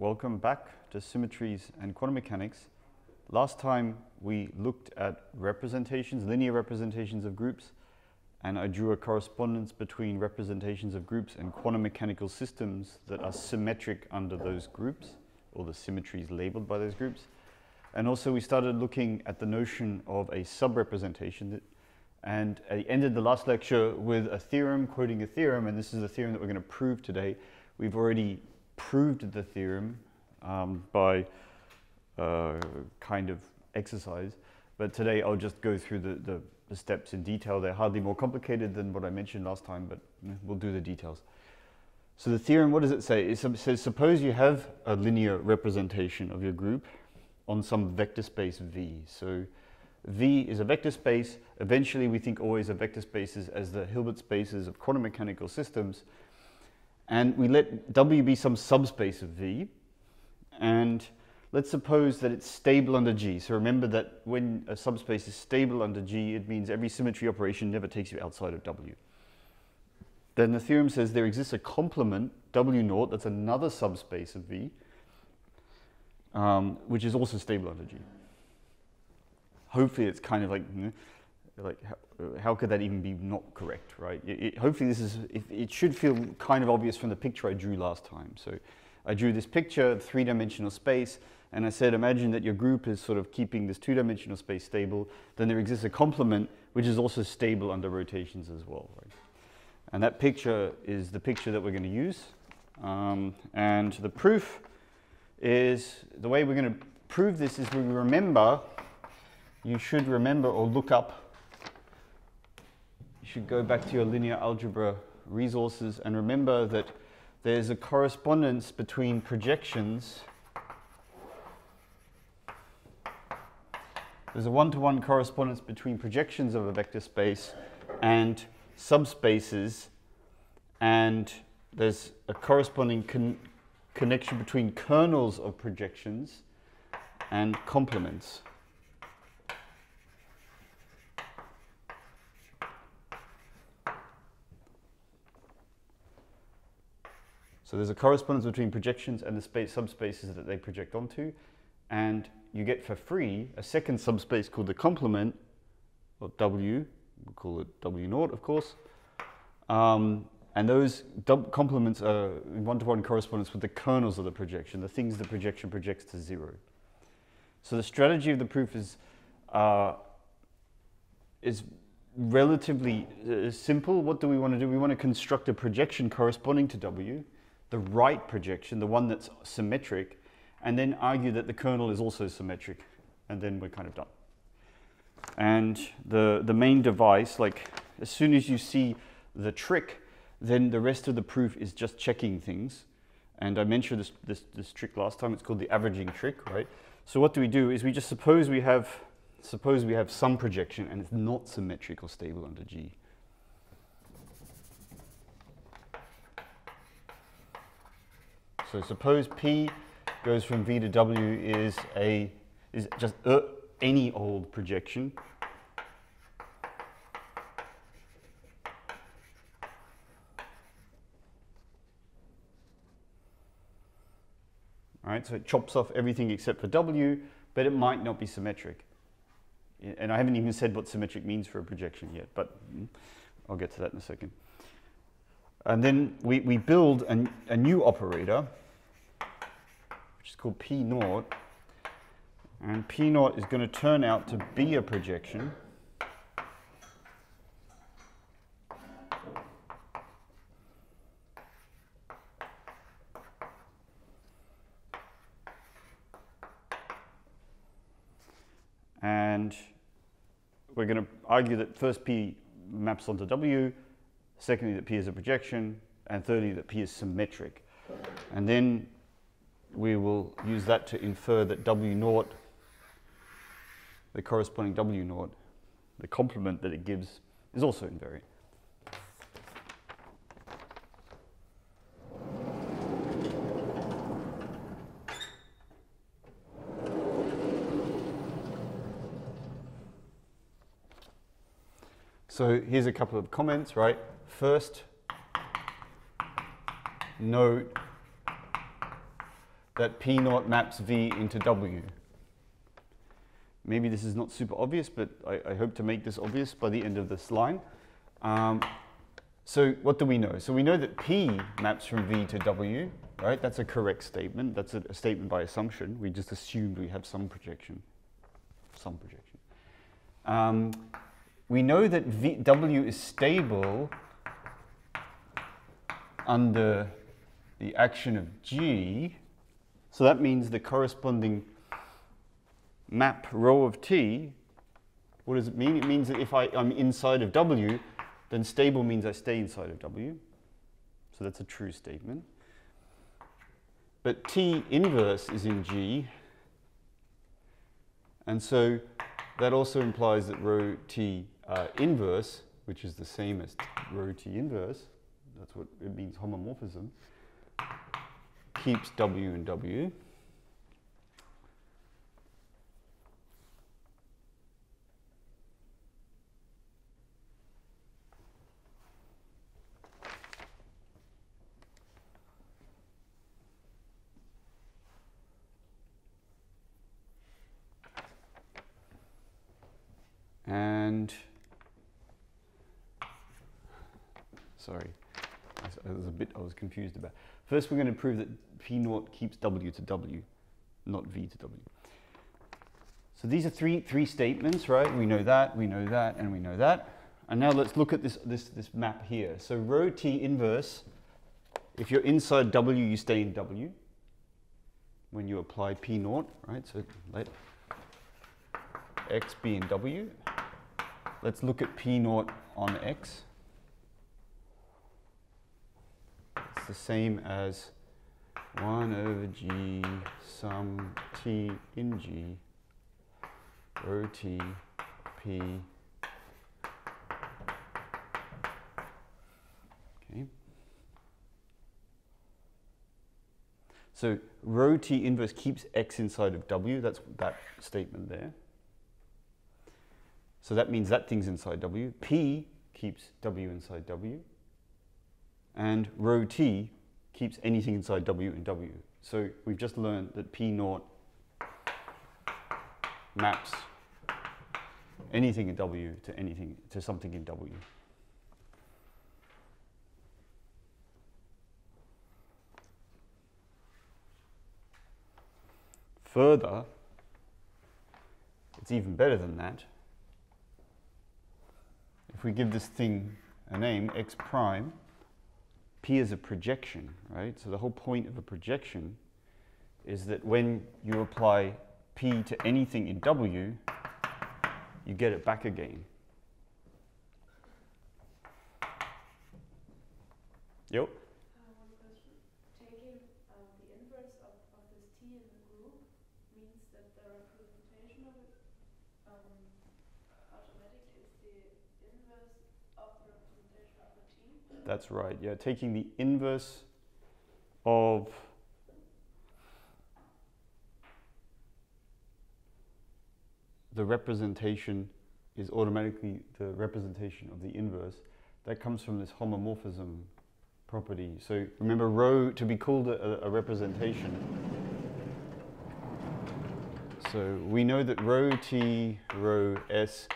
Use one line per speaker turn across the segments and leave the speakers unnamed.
welcome back to Symmetries and Quantum Mechanics. Last time we looked at representations, linear representations of groups, and I drew a correspondence between representations of groups and quantum mechanical systems that are symmetric under those groups, or the symmetries labeled by those groups. And also we started looking at the notion of a subrepresentation and I ended the last lecture with a theorem, quoting a theorem, and this is the theorem that we're going to prove today. We've already proved the theorem um, by uh, kind of exercise, but today I'll just go through the, the, the, steps in detail. They're hardly more complicated than what I mentioned last time, but we'll do the details. So the theorem, what does it say? It says, suppose you have a linear representation of your group on some vector space V. So V is a vector space. Eventually, we think always of vector spaces as the Hilbert spaces of quantum mechanical systems. And we let W be some subspace of V. And let's suppose that it's stable under G. So remember that when a subspace is stable under G, it means every symmetry operation never takes you outside of W. Then the theorem says there exists a complement, W naught, that's another subspace of V, um, which is also stable under G hopefully it's kind of like, like how, how, could that even be not correct, right? It, it, hopefully this is, it, it should feel kind of obvious from the picture I drew last time. So I drew this picture, three-dimensional space, and I said, imagine that your group is sort of keeping this two-dimensional space stable, then there exists a complement which is also stable under rotations as well, right? And that picture is the picture that we're going to use. Um, and the proof is, the way we're going to prove this is we remember you should remember or look up, should go back to your linear algebra resources and remember that there's a correspondence between projections. There's a one-to-one -one correspondence between projections of a vector space and subspaces and there's a corresponding con connection between kernels of projections and complements. So there's a correspondence between projections and the space subspaces that they project onto. And you get for free a second subspace called the complement, or W, we'll call it W naught, of course. Um, and those complements are one-to-one -one correspondence with the kernels of the projection, the things the projection projects to zero. So the strategy of the proof is, uh, is relatively uh, simple. What do we want to do? We want to construct a projection corresponding to W the right projection, the one that's symmetric, and then argue that the kernel is also symmetric, and then we're kind of done. And the, the main device, like as soon as you see the trick, then the rest of the proof is just checking things. And I mentioned this, this, this trick last time, it's called the averaging trick, right? So what do we do is we just suppose we have, suppose we have some projection and it's not symmetric or stable under G. So suppose P goes from V to W is a is just a, any old projection. All right, so it chops off everything except for W, but it might not be symmetric. And I haven't even said what symmetric means for a projection yet, but mm, I'll get to that in a second. And then we, we build a, a new operator, which is called P naught. And P naught is going to turn out to be a projection. And we're going to argue that first P maps onto W, secondly that P is a projection, and thirdly that P is symmetric. And then we will use that to infer that W naught, the corresponding W naught, the complement that it gives, is also invariant. So here's a couple of comments, right? First, note that P naught maps V into W. Maybe this is not super obvious, but I, I hope to make this obvious by the end of this line. Um, so what do we know? So we know that P maps from V to W, right? That's a correct statement. That's a, a statement by assumption. We just assumed we have some projection, some projection. Um, we know that v, W is stable under the action of G. So that means the corresponding map rho of T, what does it mean? It means that if I, I'm inside of W, then stable means I stay inside of W. So that's a true statement. But T inverse is in G. And so that also implies that rho T uh, inverse, which is the same as rho T inverse, that's what it means homomorphism, keeps W and W. And sorry, I was a bit I was confused about. First, we're going to prove that P naught keeps W to W, not V to W. So these are three three statements, right? We know that, we know that, and we know that. And now let's look at this this this map here. So rho T inverse. If you're inside W, you stay in W. When you apply P naught, right? So let X be in W. Let's look at P naught on X. It's the same as 1 over G sum T in G rho T P Okay. So rho T inverse keeps X inside of W. That's that statement there. So that means that thing's inside W. P keeps W inside W. And rho T keeps anything inside W in W. So we've just learned that P naught maps anything in W to anything to something in W. Further, it's even better than that if we give this thing a name, x prime, p is a projection, right? So the whole point of a projection is that when you apply p to anything in w, you get it back again. Yep. That's right. Yeah, taking the inverse of the representation is automatically the representation of the inverse. That comes from this homomorphism property. So remember rho to be called a, a representation. So we know that rho t rho s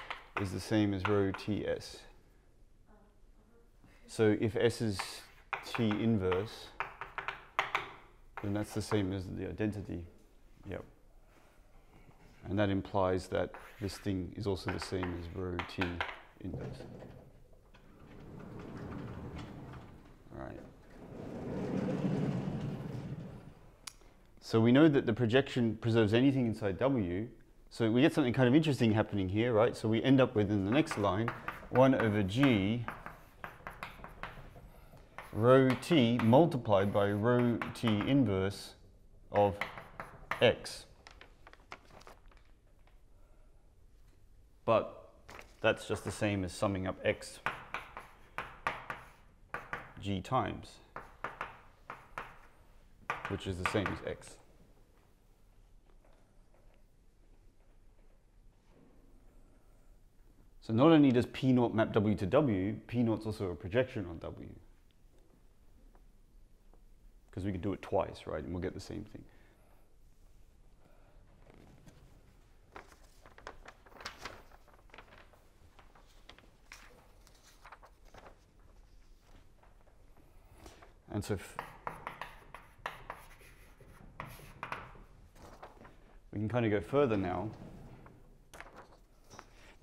is the same as rho ts. So if S is T inverse, then that's the same as the identity. Yep. And that implies that this thing is also the same as rho T inverse. Right. So we know that the projection preserves anything inside W. So we get something kind of interesting happening here, right? So we end up with, in the next line, 1 over G rho t multiplied by rho t inverse of x. But that's just the same as summing up x g times, which is the same as x. So not only does P naught map W to W, P naught's also a projection on W because we can do it twice, right? And we'll get the same thing. And so we can kind of go further now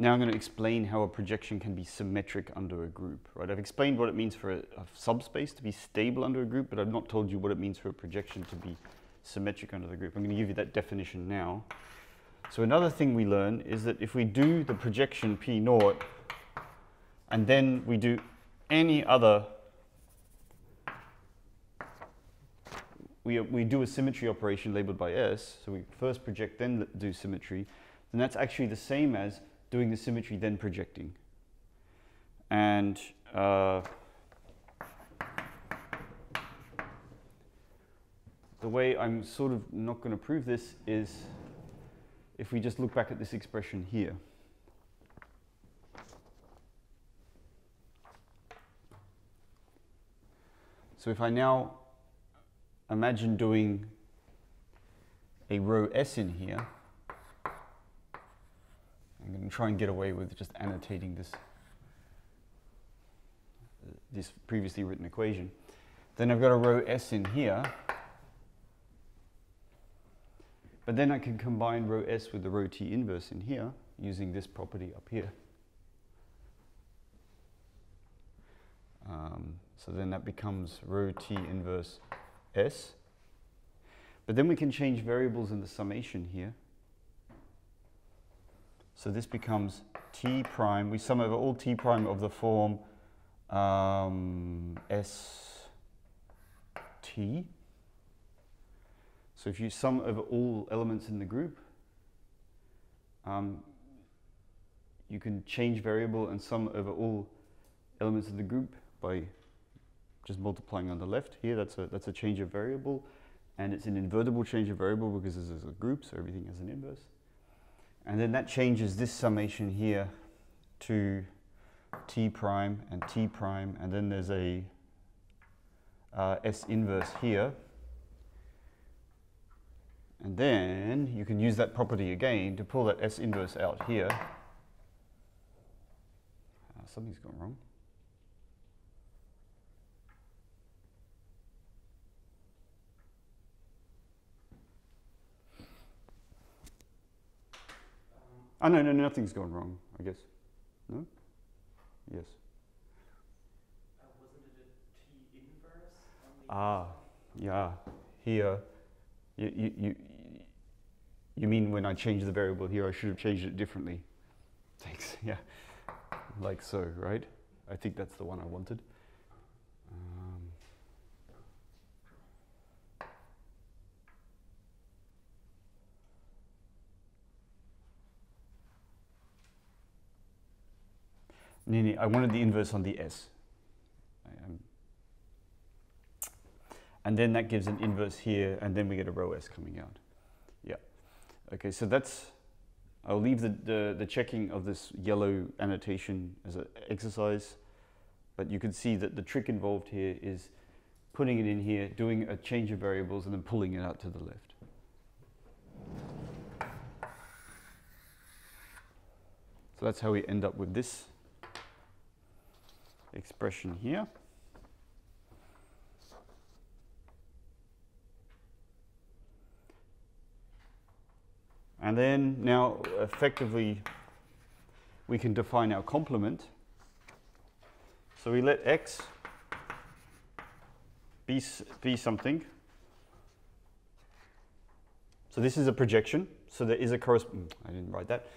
now I'm going to explain how a projection can be symmetric under a group, right? I've explained what it means for a, a, subspace to be stable under a group, but I've not told you what it means for a projection to be symmetric under the group. I'm going to give you that definition now. So another thing we learn is that if we do the projection P naught, and then we do any other, we, we do a symmetry operation labeled by S, so we first project, then do symmetry, then that's actually the same as doing the symmetry, then projecting. And uh, the way I'm sort of not going to prove this is if we just look back at this expression here. So if I now imagine doing a rho S in here, I'm going to try and get away with just annotating this, this previously written equation. Then I've got a rho S in here. But then I can combine rho S with the rho T inverse in here using this property up here. Um, so then that becomes rho t inverse s. But then we can change variables in the summation here. So this becomes t prime. We sum over all t prime of the form um, s t. So if you sum over all elements in the group, um, you can change variable and sum over all elements of the group by just multiplying on the left here, that's a, that's a change of variable. And it's an invertible change of variable because this is a group, so everything has an inverse. And then that changes this summation here to t prime and t prime. And then there's a uh, S inverse here. And then you can use that property again to pull that S inverse out here. Uh, something's gone wrong. Oh, no, no, nothing's gone wrong, I guess. No? Yes.
Uh, wasn't it a T inverse?
Ah, yeah. Here, you, you, you, you mean when I change the variable here, I should have changed it differently. Thanks, yeah. Like so, right? I think that's the one I wanted. I wanted the inverse on the S. Um, and then that gives an inverse here, and then we get a rho S coming out. Yeah. Okay, so that's, I'll leave the, the, the checking of this yellow annotation as an exercise, but you can see that the trick involved here is putting it in here, doing a change of variables, and then pulling it out to the left. So that's how we end up with this expression here. And then now effectively we can define our complement. So we let x be, be something. So this is a projection. So there is a corresponding, I didn't write that.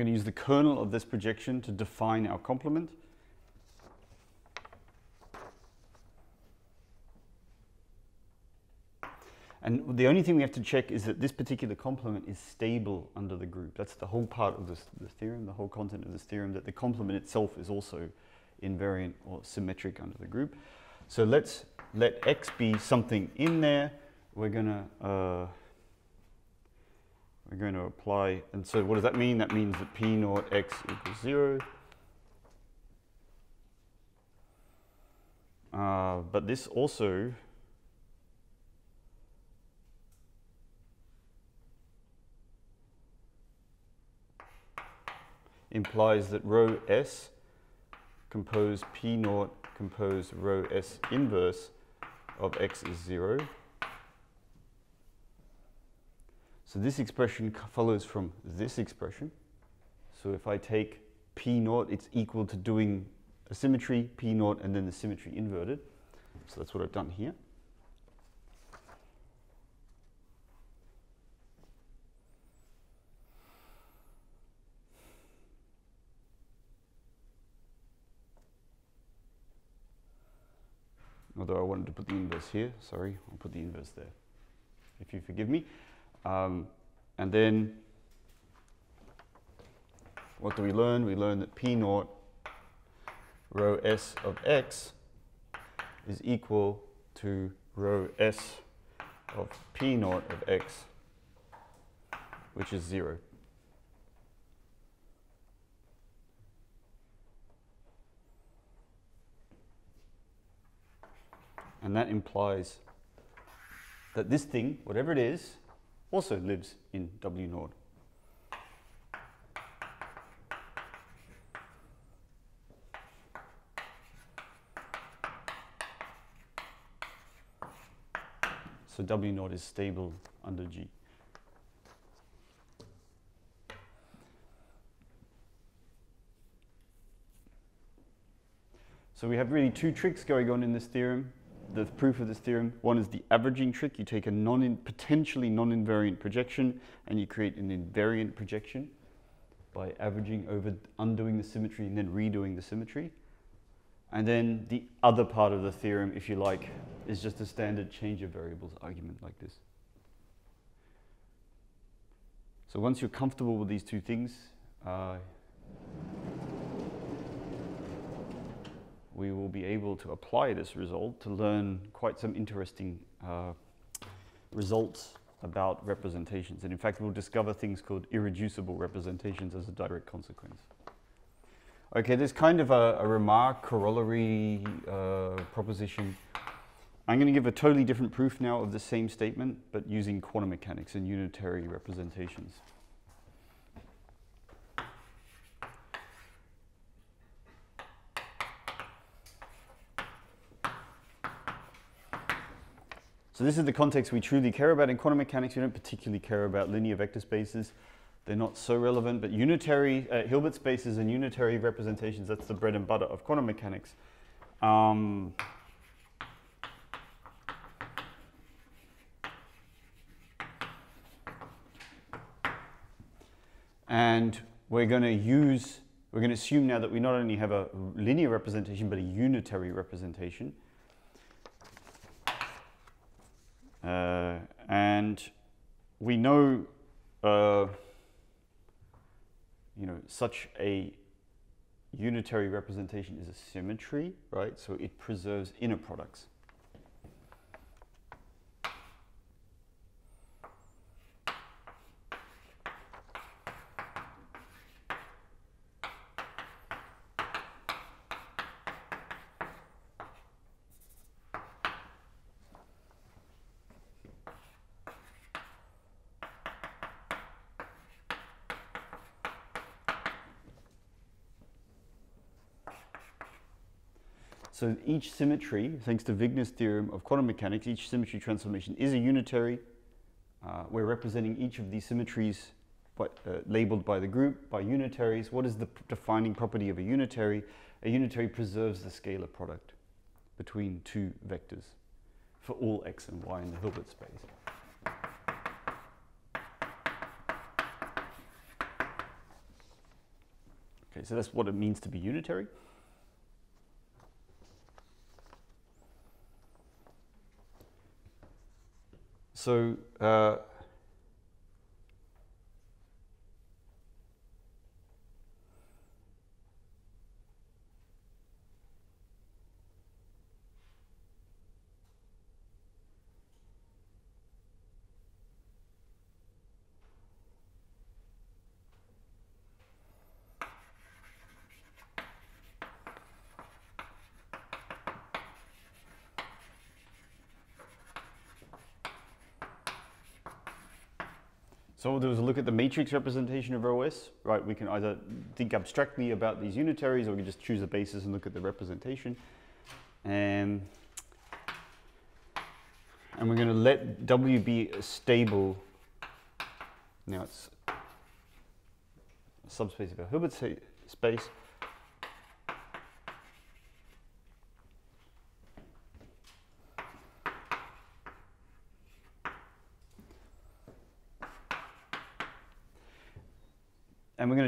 Going to use the kernel of this projection to define our complement. And the only thing we have to check is that this particular complement is stable under the group. That's the whole part of this, this theorem, the whole content of this theorem, that the complement itself is also invariant or symmetric under the group. So let's let x be something in there. We're going to uh, we're going to apply, and so what does that mean? That means that P naught X equals zero. Uh, but this also implies that rho S compose P naught compose rho S inverse of X is zero. So this expression follows from this expression. So if I take P naught, it's equal to doing a symmetry, P naught, and then the symmetry inverted. So that's what I've done here. although I wanted to put the inverse here, sorry, I'll put the inverse there, if you forgive me. Um, and then what do we learn? We learn that P naught rho S of x is equal to rho S of P naught of x, which is zero. And that implies that this thing, whatever it is, also lives in W naught. So W naught is stable under G. So we have really two tricks going on in this theorem the proof of this theorem. One is the averaging trick. You take a non potentially non-invariant projection and you create an invariant projection by averaging over undoing the symmetry and then redoing the symmetry. And then the other part of the theorem, if you like, is just a standard change of variables argument like this. So once you're comfortable with these two things, uh, we will be able to apply this result to learn quite some interesting uh, results about representations. And in fact, we'll discover things called irreducible representations as a direct consequence. Okay, there's kind of a, a remark, corollary uh, proposition. I'm going to give a totally different proof now of the same statement, but using quantum mechanics and unitary representations. So this is the context we truly care about. In quantum mechanics, we don't particularly care about linear vector spaces. They're not so relevant, but unitary, uh, Hilbert spaces and unitary representations, that's the bread and butter of quantum mechanics. Um, and we're going to use, we're going to assume now that we not only have a linear representation, but a unitary representation. Uh, and we know, uh, you know, such a unitary representation is a symmetry, right? So it preserves inner products. So each symmetry, thanks to Wigner's theorem of quantum mechanics, each symmetry transformation is a unitary. Uh, we're representing each of these symmetries by, uh, labeled by the group, by unitaries. What is the defining property of a unitary? A unitary preserves the scalar product between two vectors for all x and y in the Hilbert space. Okay, so that's what it means to be unitary. So uh, So was a look at the matrix representation of OS, right? We can either think abstractly about these unitaries or we can just choose a basis and look at the representation. And, and we're going to let W be stable, now it's a subspace of a Hilbert space.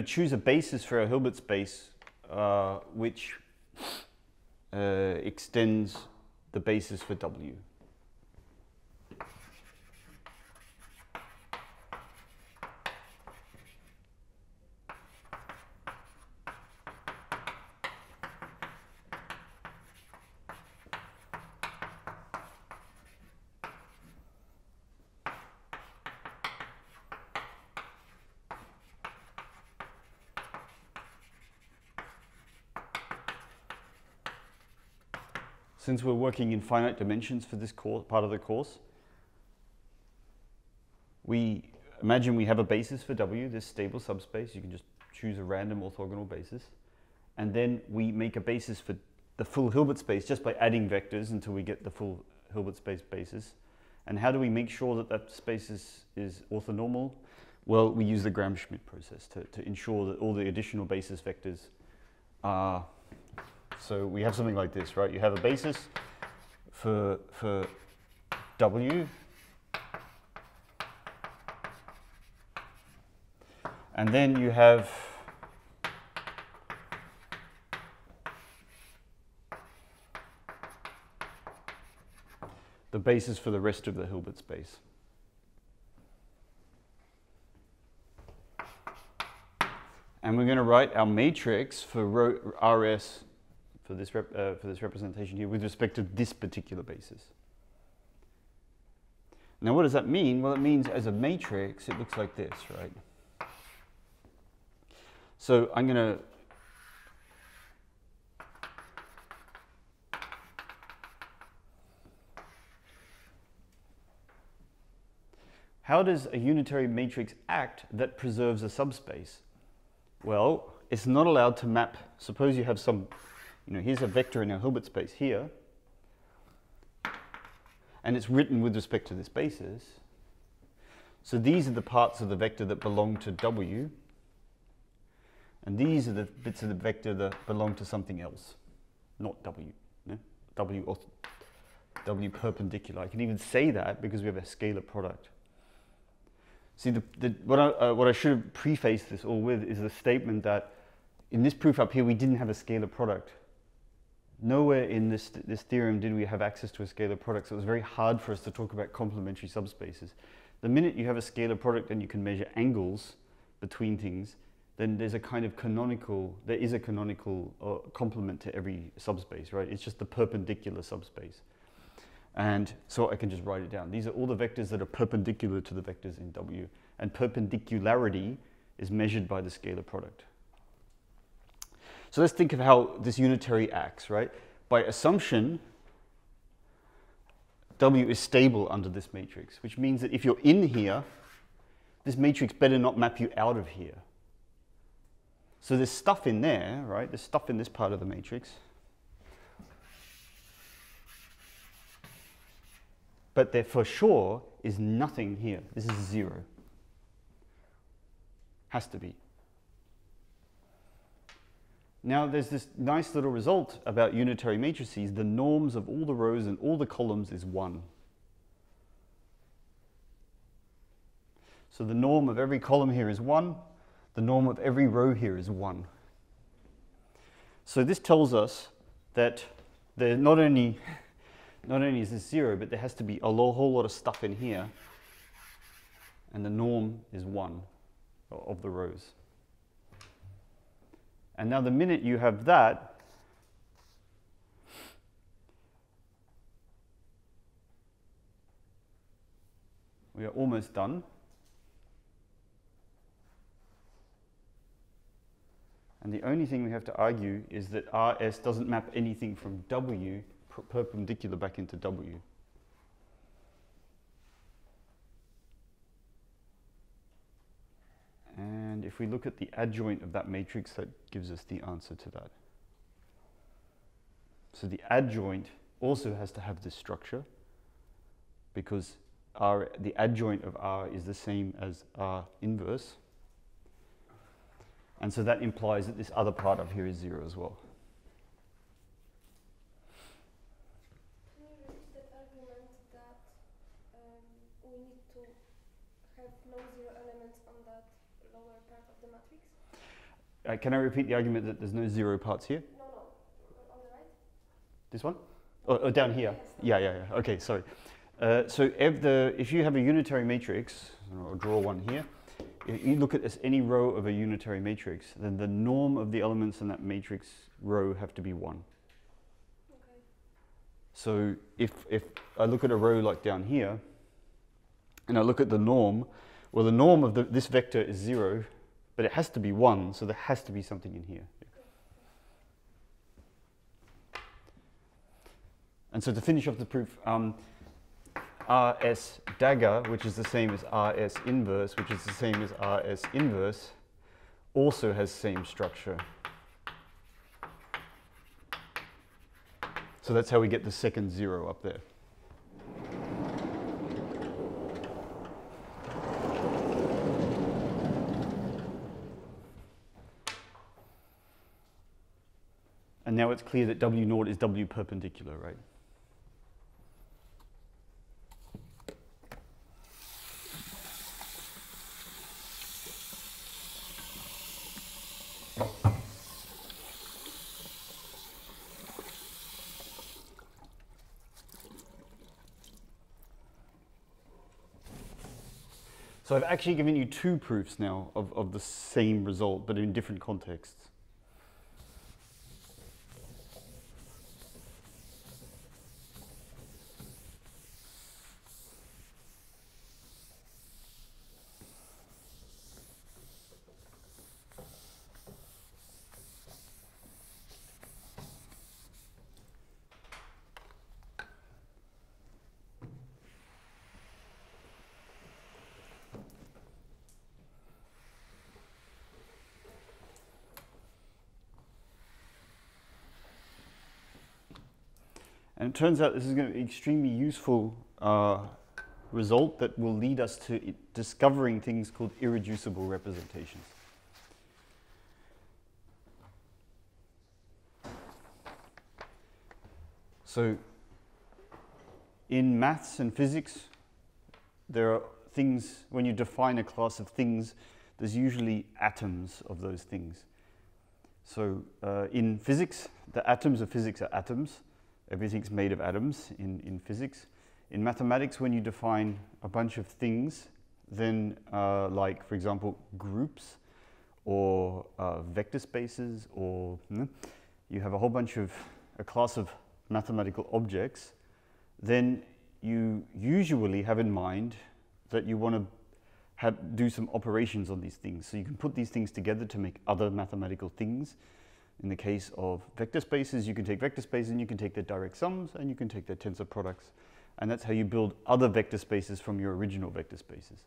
To choose a basis for our Hilbert space uh, which uh, extends the basis for W. since we're working in finite dimensions for this part of the course, we imagine we have a basis for W, this stable subspace. You can just choose a random orthogonal basis. And then we make a basis for the full Hilbert space just by adding vectors until we get the full Hilbert space basis. And how do we make sure that that space is, is orthonormal? Well, we use the Gram-Schmidt process to, to ensure that all the additional basis vectors are so we have something like this, right? You have a basis for, for W. And then you have the basis for the rest of the Hilbert space. And we're going to write our matrix for RS for this, rep, uh, for this representation here with respect to this particular basis. Now what does that mean? Well, it means as a matrix, it looks like this, right? So I'm going to How does a unitary matrix act that preserves a subspace? Well, it's not allowed to map. Suppose you have some you know, here's a vector in our Hilbert space here, and it's written with respect to this basis. So these are the parts of the vector that belong to W, and these are the bits of the vector that belong to something else, not W. W or W perpendicular. I can even say that because we have a scalar product. See, the, the, what, I, uh, what I should have prefaced this all with is the statement that in this proof up here, we didn't have a scalar product nowhere in this, this theorem did we have access to a scalar product, so it was very hard for us to talk about complementary subspaces. The minute you have a scalar product and you can measure angles between things, then there's a kind of canonical, there is a canonical uh, complement to every subspace, right? It's just the perpendicular subspace. And so I can just write it down. These are all the vectors that are perpendicular to the vectors in W. And perpendicularity is measured by the scalar product. So let's think of how this unitary acts, right? By assumption, W is stable under this matrix, which means that if you're in here, this matrix better not map you out of here. So there's stuff in there, right? There's stuff in this part of the matrix. But there for sure is nothing here. This is zero. Has to be. Now there's this nice little result about unitary matrices. The norms of all the rows and all the columns is 1. So the norm of every column here is 1. The norm of every row here is 1. So this tells us that there not only, not only is this 0, but there has to be a whole lot of stuff in here. And the norm is 1 of the rows. And now the minute you have that, we are almost done. And the only thing we have to argue is that RS doesn't map anything from W perpendicular back into W. if we look at the adjoint of that matrix, that gives us the answer to that. So the adjoint also has to have this structure because R, the adjoint of R is the same as R inverse. And so that implies that this other part up here is zero as well.
Can you repeat that argument that um, we need to have non-zero elements on that lower part of the matrix?
Uh, can I repeat the argument that there's no zero parts here?
No, no. On- the right?
This one? Oh, oh down here.
Yes.
Yeah, yeah, yeah. Okay, sorry. Uh, so if the if you have a unitary matrix, I'll draw one here. If you look at this, any row of a unitary matrix, then the norm of the elements in that matrix row have to be one.
Okay.
So if if I look at a row like down here, and I look at the norm, well, the norm of the, this vector is zero, but it has to be one, so there has to be something in here. And so to finish off the proof, um, RS dagger, which is the same as RS inverse, which is the same as RS inverse, also has same structure. So that's how we get the second zero up there. Now it's clear that W naught is W perpendicular, right? So I've actually given you two proofs now of, of the same result, but in different contexts. It turns out this is going to be an extremely useful uh, result that will lead us to discovering things called irreducible representations. So, in maths and physics, there are things, when you define a class of things, there's usually atoms of those things. So, uh, in physics, the atoms of physics are atoms. Everything's made of atoms in, in physics. In mathematics, when you define a bunch of things, then, uh, like, for example, groups or uh, vector spaces, or hmm, you have a whole bunch of a class of mathematical objects, then you usually have in mind that you want to have, do some operations on these things. So you can put these things together to make other mathematical things. In the case of vector spaces, you can take vector spaces and you can take their direct sums and you can take their tensor products. And that's how you build other vector spaces from your original vector spaces.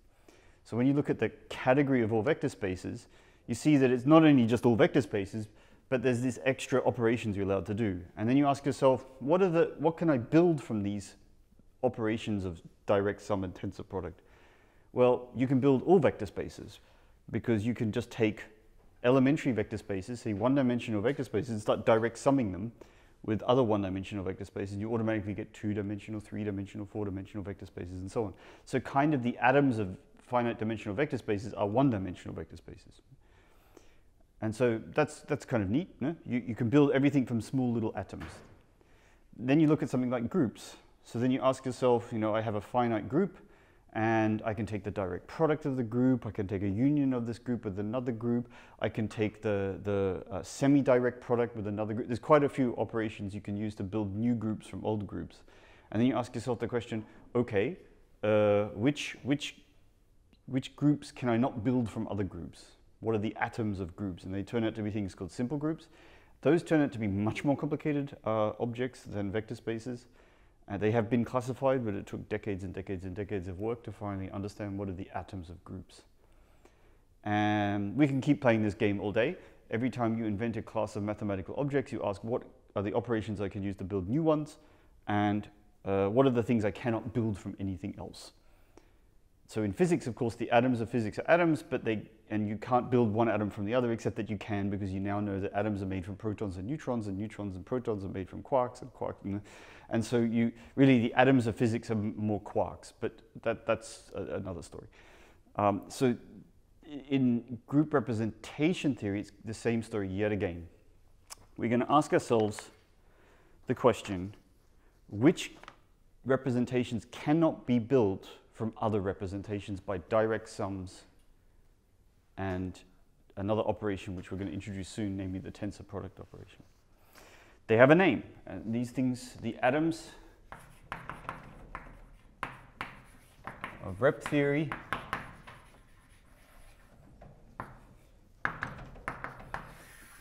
So when you look at the category of all vector spaces, you see that it's not only just all vector spaces, but there's this extra operations you're allowed to do. And then you ask yourself, what are the what can I build from these operations of direct sum and tensor product? Well, you can build all vector spaces because you can just take elementary vector spaces, say one-dimensional vector spaces, and start direct summing them with other one-dimensional vector spaces. You automatically get two-dimensional, three-dimensional, four-dimensional vector spaces, and so on. So kind of the atoms of finite dimensional vector spaces are one-dimensional vector spaces. And so that's, that's kind of neat. No? You, you can build everything from small little atoms. Then you look at something like groups. So then you ask yourself, you know, I have a finite group, and I can take the direct product of the group, I can take a union of this group with another group, I can take the, the uh, semi-direct product with another group. There's quite a few operations you can use to build new groups from old groups. And then you ask yourself the question, okay, uh, which, which, which groups can I not build from other groups? What are the atoms of groups? And they turn out to be things called simple groups. Those turn out to be much more complicated uh, objects than vector spaces. Uh, they have been classified, but it took decades and decades and decades of work to finally understand what are the atoms of groups. And we can keep playing this game all day. Every time you invent a class of mathematical objects, you ask what are the operations I can use to build new ones, and uh, what are the things I cannot build from anything else. So in physics, of course, the atoms of physics are atoms, but they and you can't build one atom from the other, except that you can because you now know that atoms are made from protons and neutrons, and neutrons and protons are made from quarks and quarks. And, and so you really the atoms of physics are more quarks, but that, that's a, another story. Um, so in group representation theory, it's the same story yet again. We're going to ask ourselves the question, which representations cannot be built from other representations by direct sums and another operation which we're going to introduce soon, namely the tensor product operation. They have a name. And these things, the atoms of rep theory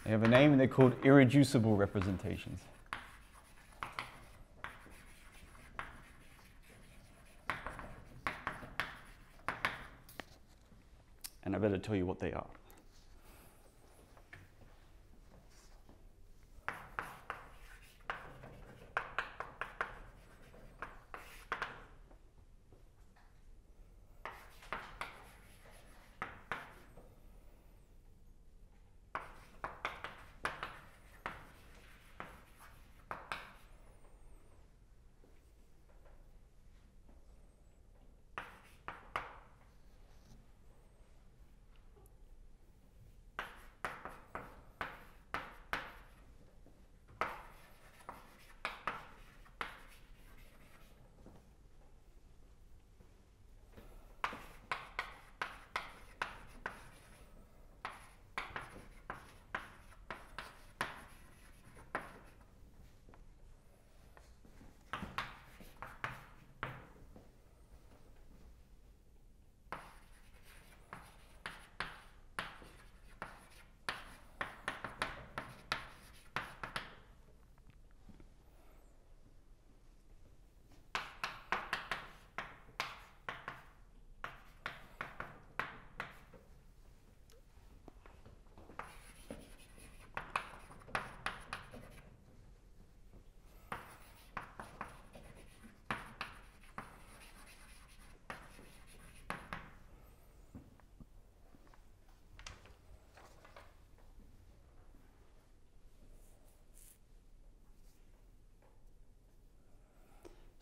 They have a name and they're called irreducible representations. Better tell you what they are.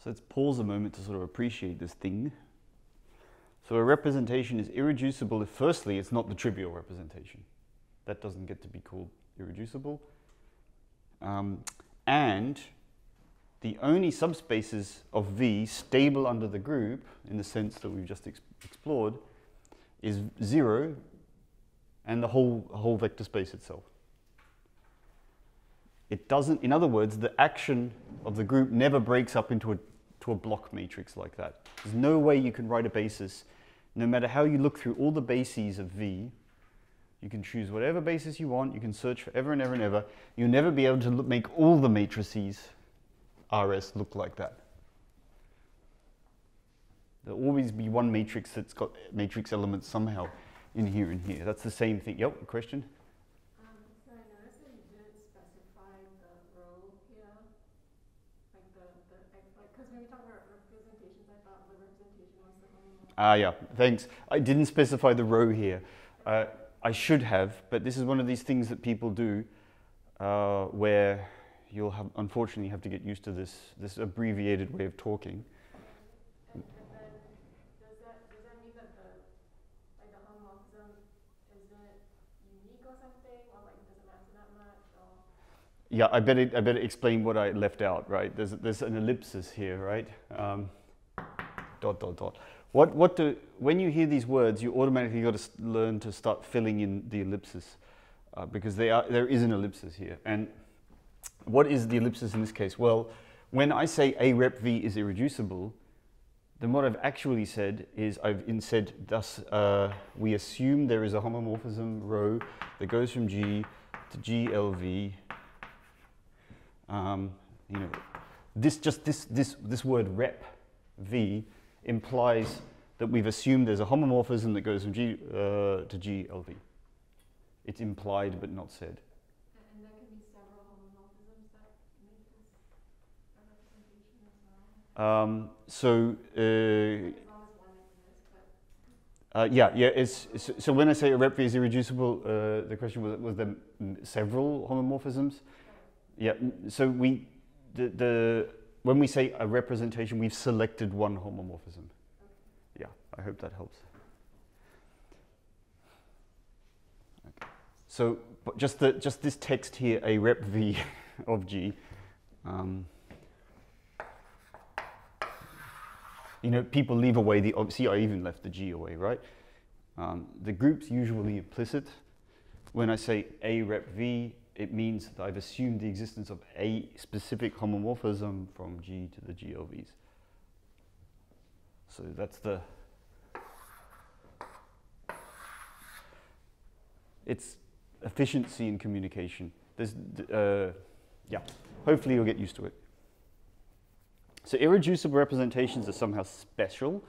So let's pause a moment to sort of appreciate this thing. So a representation is irreducible if firstly it's not the trivial representation. That doesn't get to be called irreducible. Um, and the only subspaces of V stable under the group, in the sense that we've just ex explored, is zero and the whole, whole vector space itself. It doesn't, in other words, the action of the group never breaks up into a to a block matrix like that. There's no way you can write a basis, no matter how you look through all the bases of V, you can choose whatever basis you want, you can search forever and ever and ever. You'll never be able to look, make all the matrices RS look like that. There'll always be one matrix that's got matrix elements somehow in here and here. That's the same thing. Yep, question? Ah, yeah, thanks. I didn't specify the rho here. Uh, I should have, but this is one of these things that people do uh, where you'll have, unfortunately have to get used to this, this abbreviated way of talking. Yeah, I better, I better explain what I left out, right? There's, there's an ellipsis here, right? Um, dot, dot, dot. What, what do, when you hear these words, you automatically got to learn to start filling in the ellipsis uh, because they are, there is an ellipsis here. And what is the ellipsis in this case? Well, when I say A rep V is irreducible, then what I've actually said is I've said thus uh, we assume there is a homomorphism rho that goes from G to GLV. Um, you know, this just this this this word rep V implies that we've assumed there's a homomorphism that goes from G uh, to GLV. It's implied but not said.
And there can be several homomorphisms that make this a representation as well.
Um, so uh,
As long as one exists, but
Uh, yeah, yeah. It's, so, so when I say a rep is irreducible, uh, the question was was there several homomorphisms? Yeah. So we the, the when we say a representation, we've selected one homomorphism. Yeah. I hope that helps. Okay. So just the just this text here, a rep V of G. Um, you know, people leave away the, see, I even left the G away, right? Um, the group's usually implicit. When I say A rep V, it means that I've assumed the existence of a specific homomorphism from G to the GLVs. So that's the, it's efficiency in communication. There's, uh, yeah, hopefully you'll get used to it. So irreducible representations are somehow special,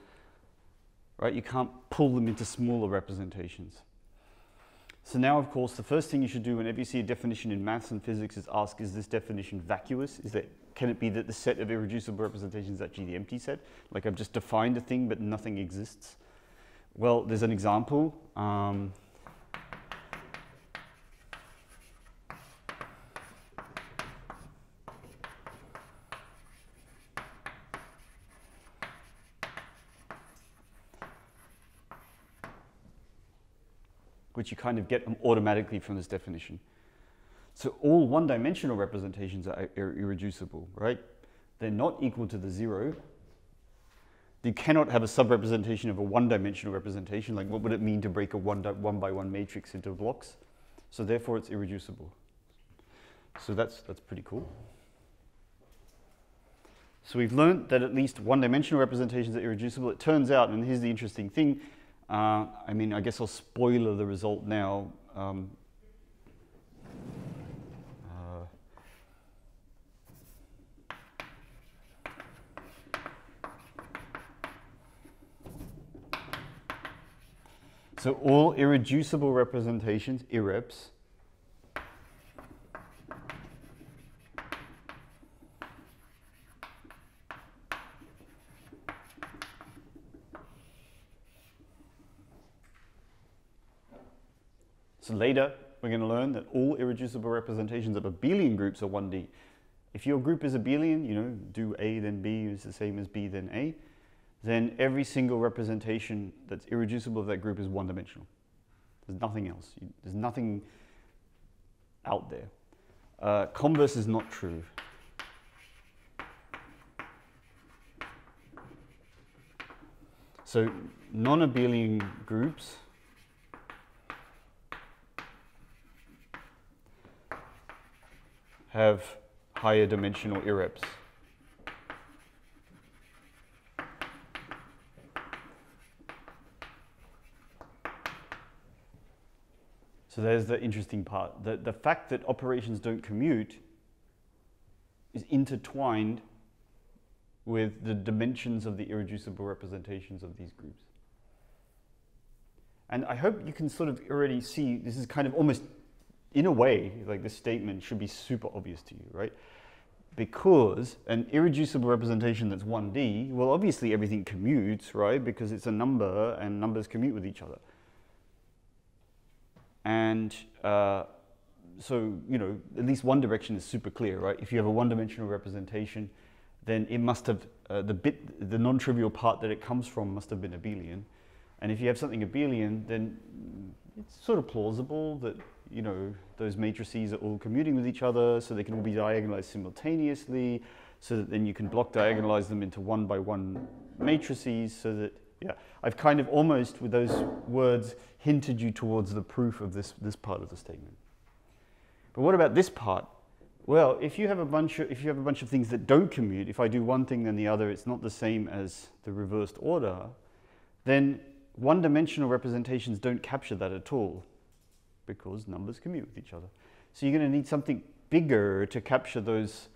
right? You can't pull them into smaller representations. So now, of course, the first thing you should do whenever you see a definition in maths and physics is ask, is this definition vacuous? Is that, can it be that the set of irreducible representations is actually the empty set? Like I've just defined a thing, but nothing exists? Well, there's an example. Um, which you kind of get them automatically from this definition. So all one-dimensional representations are ir- irreducible, right? They're not equal to the zero. You cannot have a sub-representation of a one-dimensional representation. Like, what would it mean to break a one, one by one matrix into blocks? So therefore, it's irreducible. So that's that's pretty cool. So we've learned that at least one-dimensional representations are irreducible. It turns out, and here's the interesting thing. Uh, I mean, I guess I'll spoiler the result now. Um, uh, so all irreducible representations, irreps, later, we're going to learn that all irreducible representations of abelian groups are 1D. If your group is abelian, you know, do A then B is the same as B then A, then every single representation that's irreducible of that group is one-dimensional. There's nothing else. There's nothing out there. Uh, converse is not true. So non-abelian groups have higher dimensional irreps. So there's the interesting part. The, the fact that operations don't commute is intertwined with the dimensions of the irreducible representations of these groups. And I hope you can sort of already see this is kind of almost in a way, like this statement should be super obvious to you, right? Because an irreducible representation that's 1D, well, obviously everything commutes, right? Because it's a number and numbers commute with each other. And uh, so, you know, at least one direction is super clear, right? If you have a one dimensional representation, then it must have, uh, the bit, the non trivial part that it comes from must have been abelian. And if you have something abelian, then it's sort of plausible that you know, those matrices are all commuting with each other, so they can all be diagonalized simultaneously, so that then you can block diagonalize them into one by one matrices, so that, yeah, I've kind of almost, with those words, hinted you towards the proof of this, this part of the statement. But what about this part? Well, if you have a bunch of, if you have a bunch of things that don't commute, if I do one thing then the other, it's not the same as the reversed order, then one-dimensional representations don't capture that at all because numbers commute with each other. So you're going to need something bigger to capture those,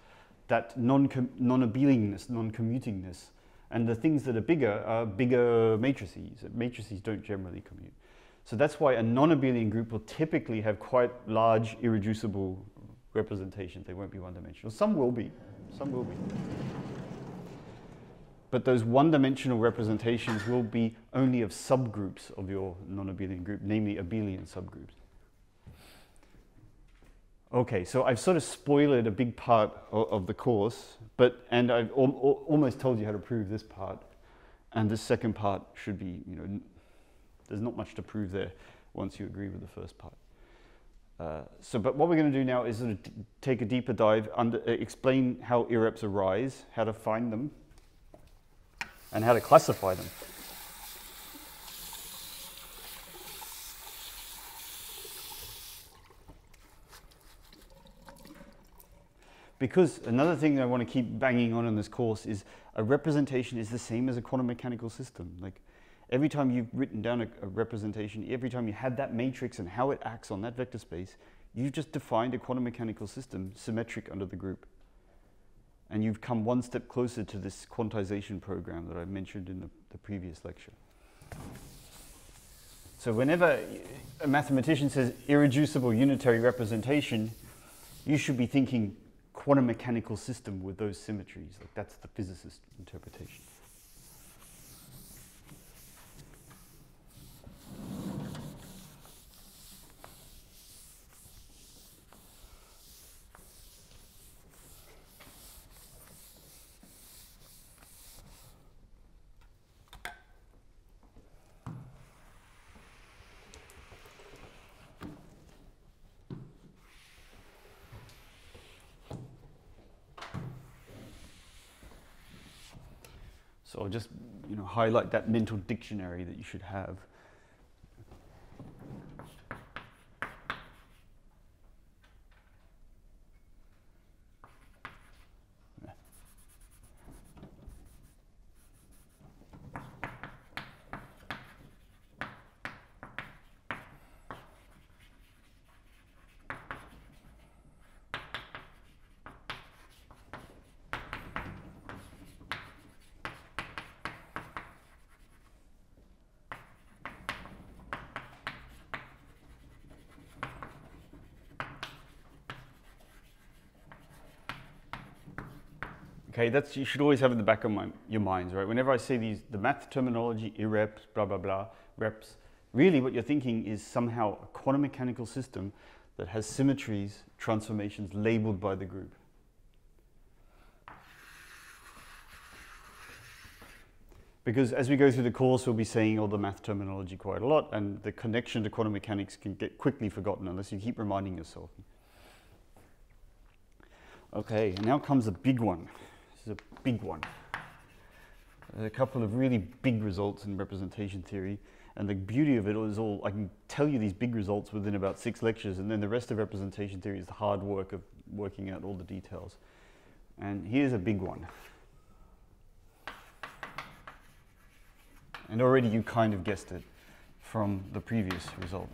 that non non-abelianness, non-commutingness. And the things that are bigger are bigger matrices. Matrices don't generally commute. So that's why a non-abelian group will typically have quite large irreducible representations. They won't be one-dimensional. Some will be. Some will be. But those one-dimensional representations will be only of subgroups of your non-abelian group, namely abelian subgroups. Okay, so I've sort of spoiled a big part of, of the course, but and I've al- al- almost told you how to prove this part, and this second part should be, you know, there's not much to prove there once you agree with the first part. Uh, so, but what we're going to do now is sort of take a deeper dive, under, uh, explain how irreps arise, how to find them, and how to classify them. Because another thing I want to keep banging on in this course is a representation is the same as a quantum mechanical system. Like every time you've written down a, a representation, every time you had that matrix and how it acts on that vector space, you've just defined a quantum mechanical system symmetric under the group. And you've come one step closer to this quantization program that I mentioned in the, the previous lecture. So whenever a mathematician says irreducible unitary representation, you should be thinking quantum mechanical system with those symmetries. Like that's the physicist interpretation. I'll just you know highlight that mental dictionary that you should have. Okay, that's you should always have in the back of my, your minds, right? Whenever I see these, the math terminology, irreps, blah blah blah, reps, really what you're thinking is somehow a quantum mechanical system that has symmetries, transformations labeled by the group. Because as we go through the course, we'll be saying all the math terminology quite a lot, and the connection to quantum mechanics can get quickly forgotten unless you keep reminding yourself. Okay, now comes a big one. Is a big one. There's a couple of really big results in representation theory, and the beauty of it is all I can tell you these big results within about six lectures, and then the rest of representation theory is the hard work of working out all the details. And here's a big one. And already you kind of guessed it from the previous result.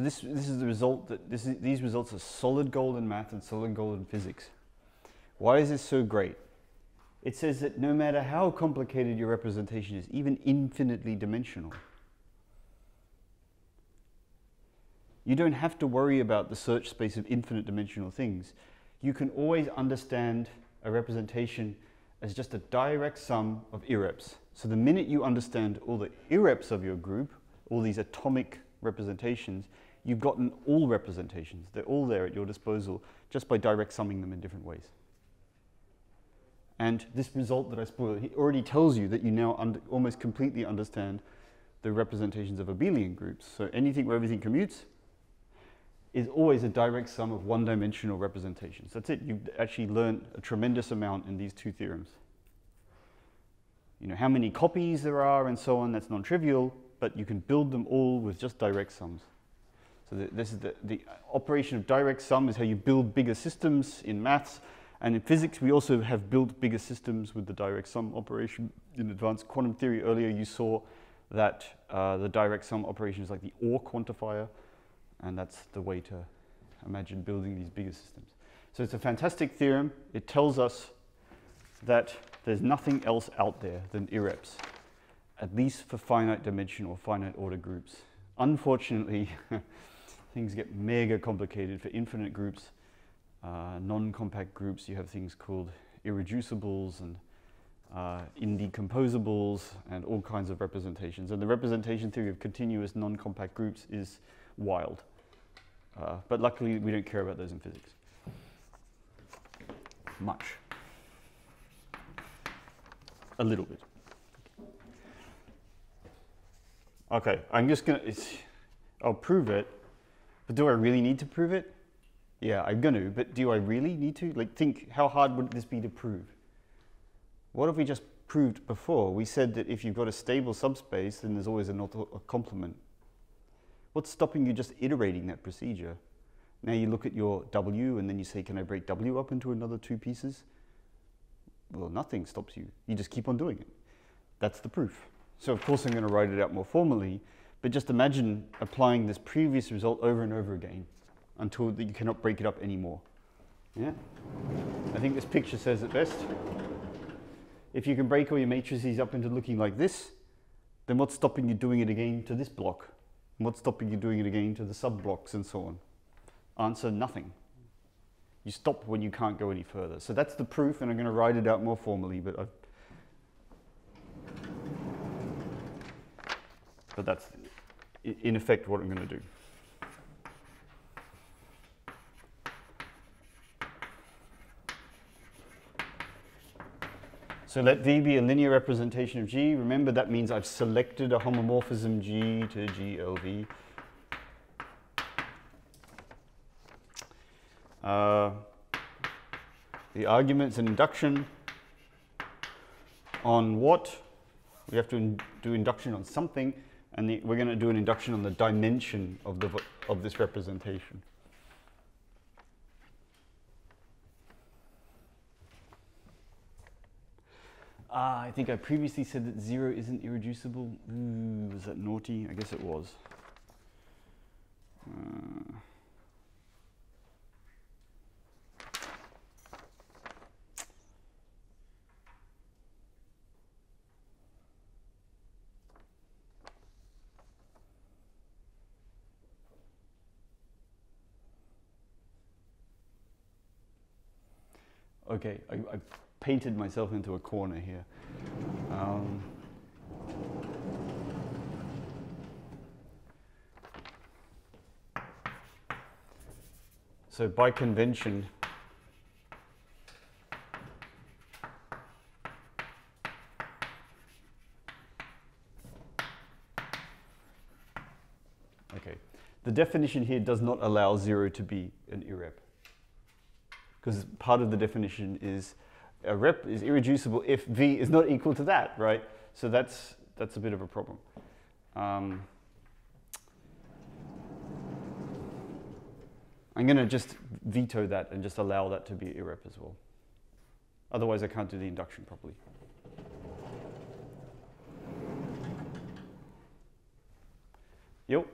So this, this is the result that this is, these results are solid gold in math and solid gold in physics. Why is this so great? It says that no matter how complicated your representation is, even infinitely dimensional, you don't have to worry about the search space of infinite dimensional things. You can always understand a representation as just a direct sum of irreps. So the minute you understand all the irreps of your group, all these atomic representations, you've gotten all representations. They're all there at your disposal just by direct summing them in different ways. And this result that I spoiled already tells you that you now almost completely understand the representations of abelian groups. So anything where everything commutes is always a direct sum of one-dimensional representations. That's it. You've actually learned a tremendous amount in these two theorems. you know, how many copies there are and so on, that's non-trivial, but you can build them all with just direct sums. So the, this is the, the operation of direct sum is how you build bigger systems in maths. And in physics, we also have built bigger systems with the direct sum operation. In advanced quantum theory earlier, you saw that uh, the direct sum operation is like the OR quantifier, and that's the way to imagine building these bigger systems. So it's a fantastic theorem. It tells us that there's nothing else out there than irreps, at least for finite dimension or finite order groups. Unfortunately, things get mega complicated for infinite groups. Uh, non-compact groups, you have things called irreducibles and uh, indecomposables and all kinds of representations. And the representation theory of continuous non-compact groups is wild. Uh, but luckily, we don't care about those in physics. Much. A little bit. Okay, I'm just gonna, I'll prove it, but do I really need to prove it? Yeah, I'm going to, but do I really need to? Like, think how hard would this be to prove? What have we just proved before? We said that if you've got a stable subspace, then there's always a, a complement. What's stopping you just iterating that procedure? Now you look at your W and then you say, can I break W up into another two pieces? Well, nothing stops you. You just keep on doing it. That's the proof. So of course I'm going to write it out more formally, but just imagine applying this previous result over and over again until you cannot break it up anymore. Yeah? I think this picture says it best. If you can break all your matrices up into looking like this, then what's stopping you doing it again to this block? And what's stopping you doing it again to the sub-blocks and so on? Answer, nothing. You stop when you can't go any further. So that's the proof, and I'm going to write it out more formally, but I've but that's in effect what I'm going to do. So let V be a linear representation of G. Remember that means I've selected a homomorphism G to GLV. Uh, the argument's an induction on what? We have to in do induction on something, and the, we're going to do an induction on the dimension of, the, of this representation. Ah, I think I previously said that zero isn't irreducible. Ooh, was that naughty? I guess it was. Uh, okay, I, I painted myself into a corner here. Um, so by convention, okay, the definition here does not allow zero to be an irrep because part of the definition is a rep is irreducible if V is not equal to that, right? So that's, that's a bit of a problem. Um, I'm going to just veto that and just allow that to be irrep as well. Otherwise, I can't do the induction properly. Yep.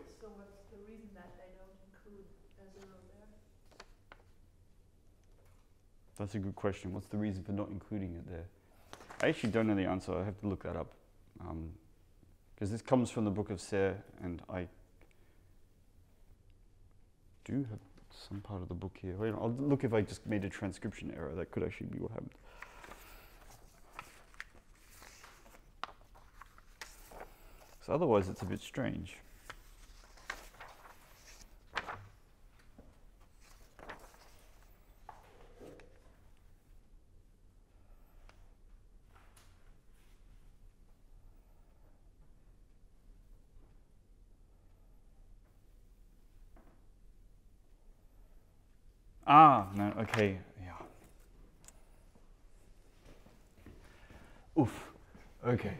That's a good question. What's the reason for not including it there? I actually don't know the answer. I have to look that up. Because um, this comes from the book of Serre, and I do have some part of the book here. Wait, I'll look if I just made a transcription error. That could actually be what happened. So otherwise, it's a bit strange. Ah, no, okay, yeah. Oof. Okay.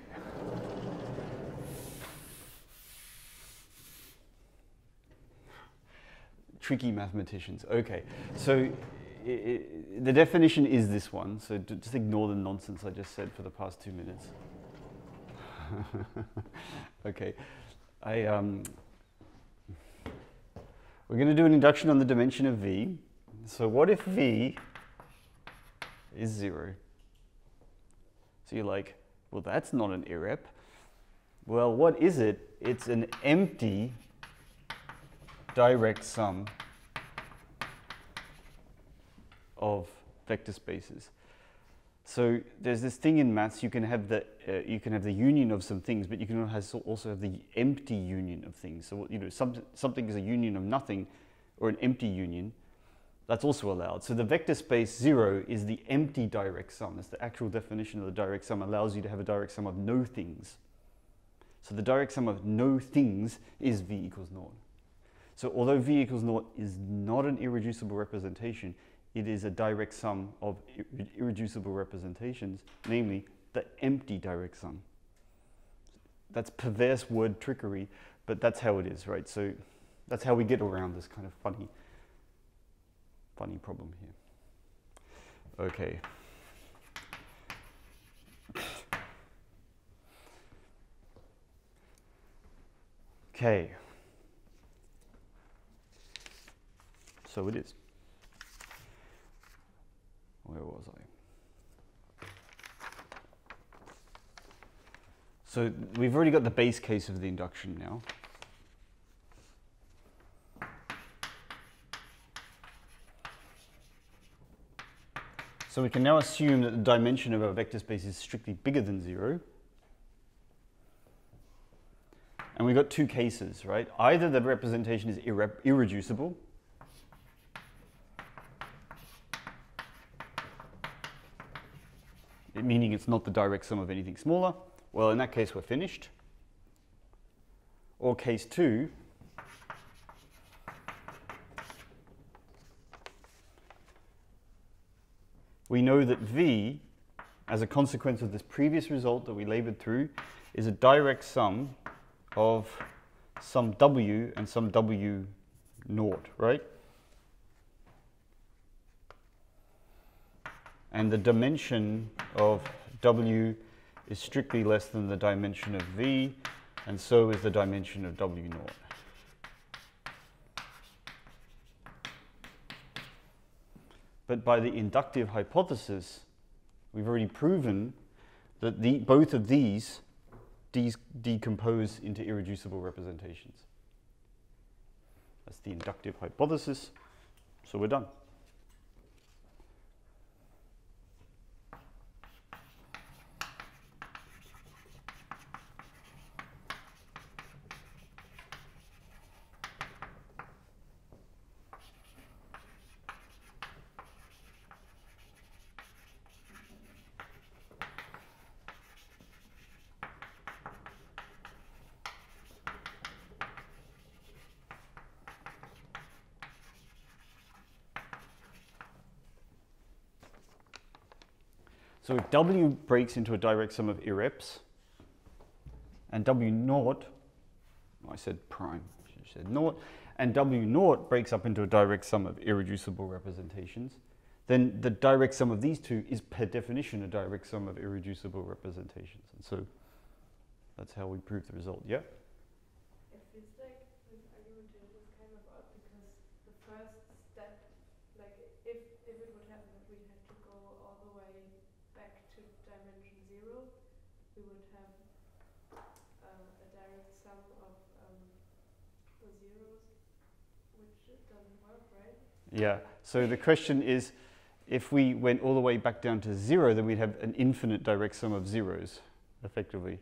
Tricky mathematicians. Okay, so i i the definition is this one. So just ignore the nonsense I just said for the past two minutes. okay, I um, we're going to do an induction on the dimension of v. So what if v is zero? So you're like, well, that's not an irrep. Well, what is it? It's an empty direct sum of vector spaces. So there's this thing in maths. You can have the uh, you can have the union of some things, but you can also have the empty union of things. So you know some, something is a union of nothing, or an empty union. That's also allowed. So the vector space zero is the empty direct sum. That's the actual definition of the direct sum. Allows you to have a direct sum of no things. So the direct sum of no things is v equals naught. So although v equals naught is not an irreducible representation, it is a direct sum of ir irreducible representations, namely the empty direct sum. That's perverse word trickery, but that's how it is, right? So that's how we get around this kind of funny, funny problem here. Okay. Okay. So it is. Where was I? So we've already got the base case of the induction now. So we can now assume that the dimension of our vector space is strictly bigger than zero. And we've got two cases, right? Either the representation is irre irreducible, meaning it's not the direct sum of anything smaller. Well, in that case, we're finished. Or case two, we know that V, as a consequence of this previous result that we labored through, is a direct sum of some W and some W naught, right? and the dimension of W is strictly less than the dimension of V, and so is the dimension of W naught. But by the inductive hypothesis, we've already proven that the, both of these de decompose into irreducible representations. That's the inductive hypothesis, so we're done. So if W breaks into a direct sum of irreps, and W naught, I said prime, I said naught, and W naught breaks up into a direct sum of irreducible representations, then the direct sum of these two is per definition a direct sum of irreducible representations. And so that's how we prove the result. Yeah? Yeah, so the question is, if we went all the way back down to zero, then we'd have an infinite direct sum of zeros, effectively.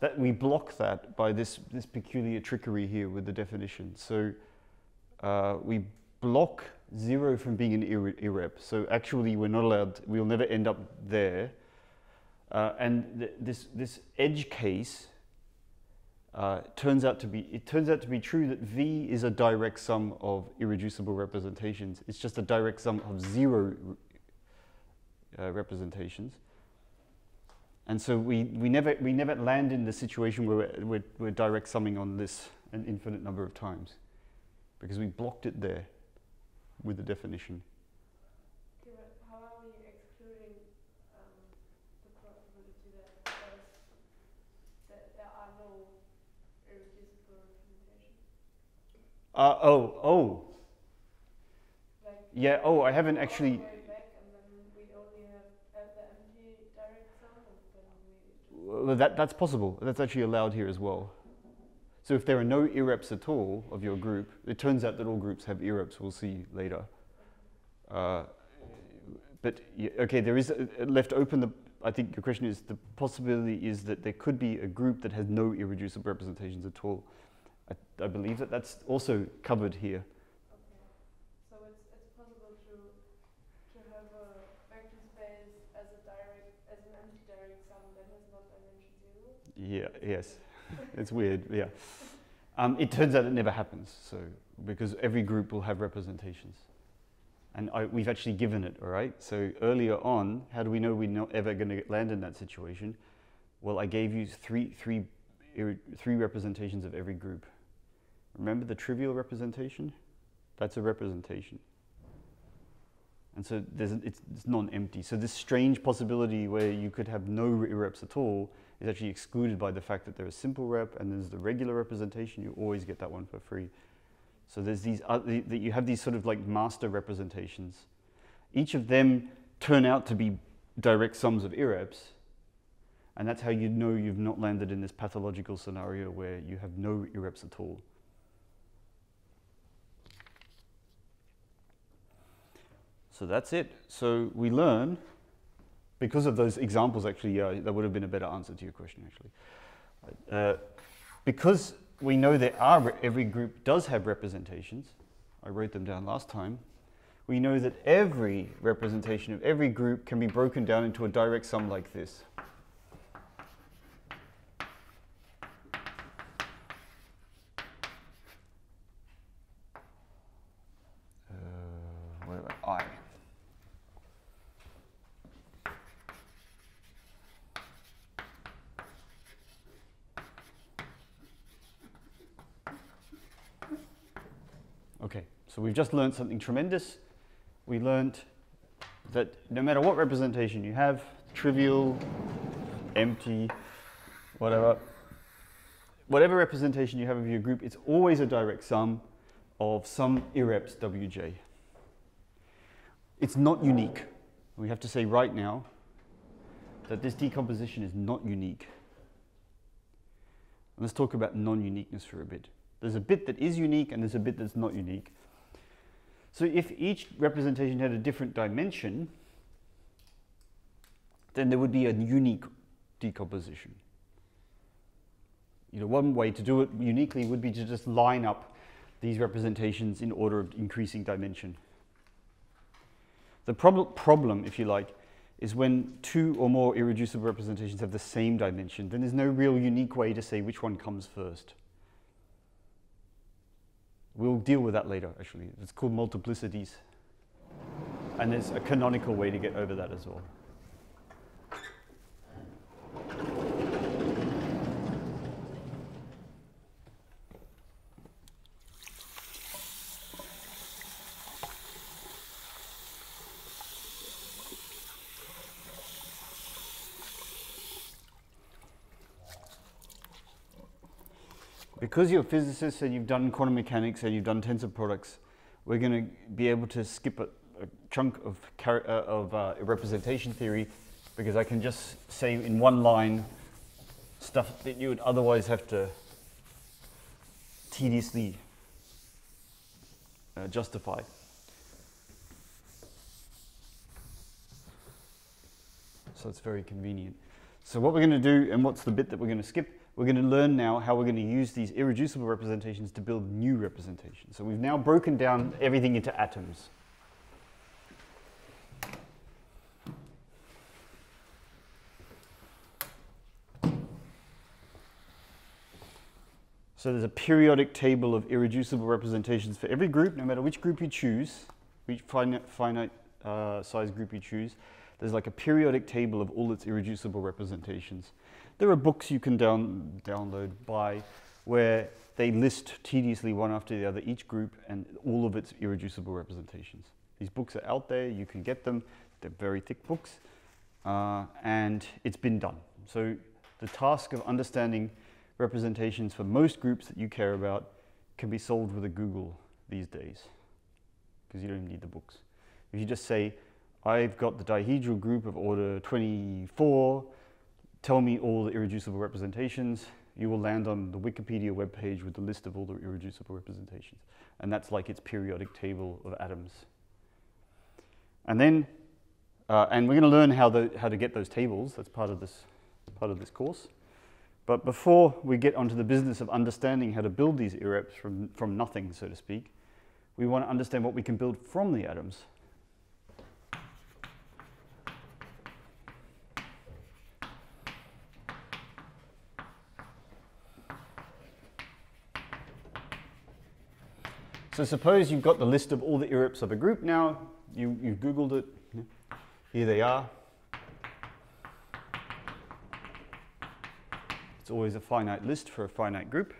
That we block that by this, this peculiar trickery here with the definition. So uh, we block zero from being an irrep. So actually we're not allowed, we'll never end up there. Uh, and th this, this edge case uh, turns out to be, it turns out to be true that V is a direct sum of irreducible representations. It's just a direct sum of zero uh, representations. And so we, we, never, we never land in the situation where we're, we're, we're direct summing on this an infinite number of times because we blocked it there with the definition.
Okay, but how are we excluding um, the possibility that there's, that there are no irreducible representations?
Uh, oh, oh,
Like
yeah, oh, I haven't actually.
back and then we only have uh, the empty direct sum and
Well, that, that's possible. That's actually allowed here as well. So if there are no irreps at all of your group, it turns out that all groups have irreps. We'll see later. Uh, but yeah, okay, there is a, left open. The I think your question is the possibility is that there could be a group that has no irreducible representations at all. I, I believe that that's also covered here.
Okay. So it's it's possible to to have a vector space as a direct as an empty direct sum that has not dimension zero.
Yeah. Yes. it's weird. Yeah. Um, it turns out it never happens. So because every group will have representations, and I, we've actually given it. All right. So earlier on, how do we know we're not ever going to land in that situation? Well, I gave you three three three representations of every group. Remember the trivial representation? That's a representation. And so it's, it's non-empty. So this strange possibility where you could have no irreps at all is actually excluded by the fact that there's a simple rep and there's the regular representation. You always get that one for free. So there's these, the, the, you have these sort of like master representations. Each of them turn out to be direct sums of irreps. And that's how you know you've not landed in this pathological scenario where you have no irreps at all. So that's it. So we learn, because of those examples, actually, uh, that would have been a better answer to your question, actually. Uh, because we know are, every group does have representations, I wrote them down last time, we know that every representation of every group can be broken down into a direct sum like this. Uh, what about I? Okay, so we've just learned something tremendous. We learned that no matter what representation you have, trivial, empty, whatever, whatever representation you have of your group, it's always a direct sum of some irreps wj. It's not unique. We have to say right now that this decomposition is not unique. And let's talk about non-uniqueness for a bit. There's a bit that is unique and there's a bit that's not unique. So if each representation had a different dimension, then there would be a unique decomposition. You know, one way to do it uniquely would be to just line up these representations in order of increasing dimension. The prob- problem, if you like, is when two or more irreducible representations have the same dimension, then there's no real unique way to say which one comes first. We'll deal with that later, actually. It's called multiplicities. And there's a canonical way to get over that as well. Because you're a physicist and you've done quantum mechanics and you've done tensor products, we're going to be able to skip a, a chunk of, uh, of uh, representation theory because I can just say in one line stuff that you would otherwise have to tediously uh, justify. So it's very convenient. So what we're going to do, and what's the bit that we're going to skip? We're going to learn now how we're going to use these irreducible representations to build new representations. So we've now broken down everything into atoms. So there's a periodic table of irreducible representations for every group, no matter which group you choose, which finite, finite uh, size group you choose. There's like a periodic table of all its irreducible representations. There are books you can down, download, buy, where they list tediously one after the other each group and all of its irreducible representations. These books are out there, you can get them, they're very thick books, uh, and it's been done. So the task of understanding representations for most groups that you care about can be solved with a Google these days, because you don't even need the books. If you just say, I've got the dihedral group of order 24, tell me all the irreducible representations, you will land on the Wikipedia webpage with the list of all the irreducible representations. And that's like its periodic table of atoms. And then, uh, and we're going to learn how, the, how to get those tables. That's part of this, part of this course. But before we get onto the business of understanding how to build these irreps from, from nothing, so to speak, we want to understand what we can build from the atoms. So suppose you've got the list of all the irreps of a group now, you, you've Googled it, here they are. It's always a finite list for a finite group.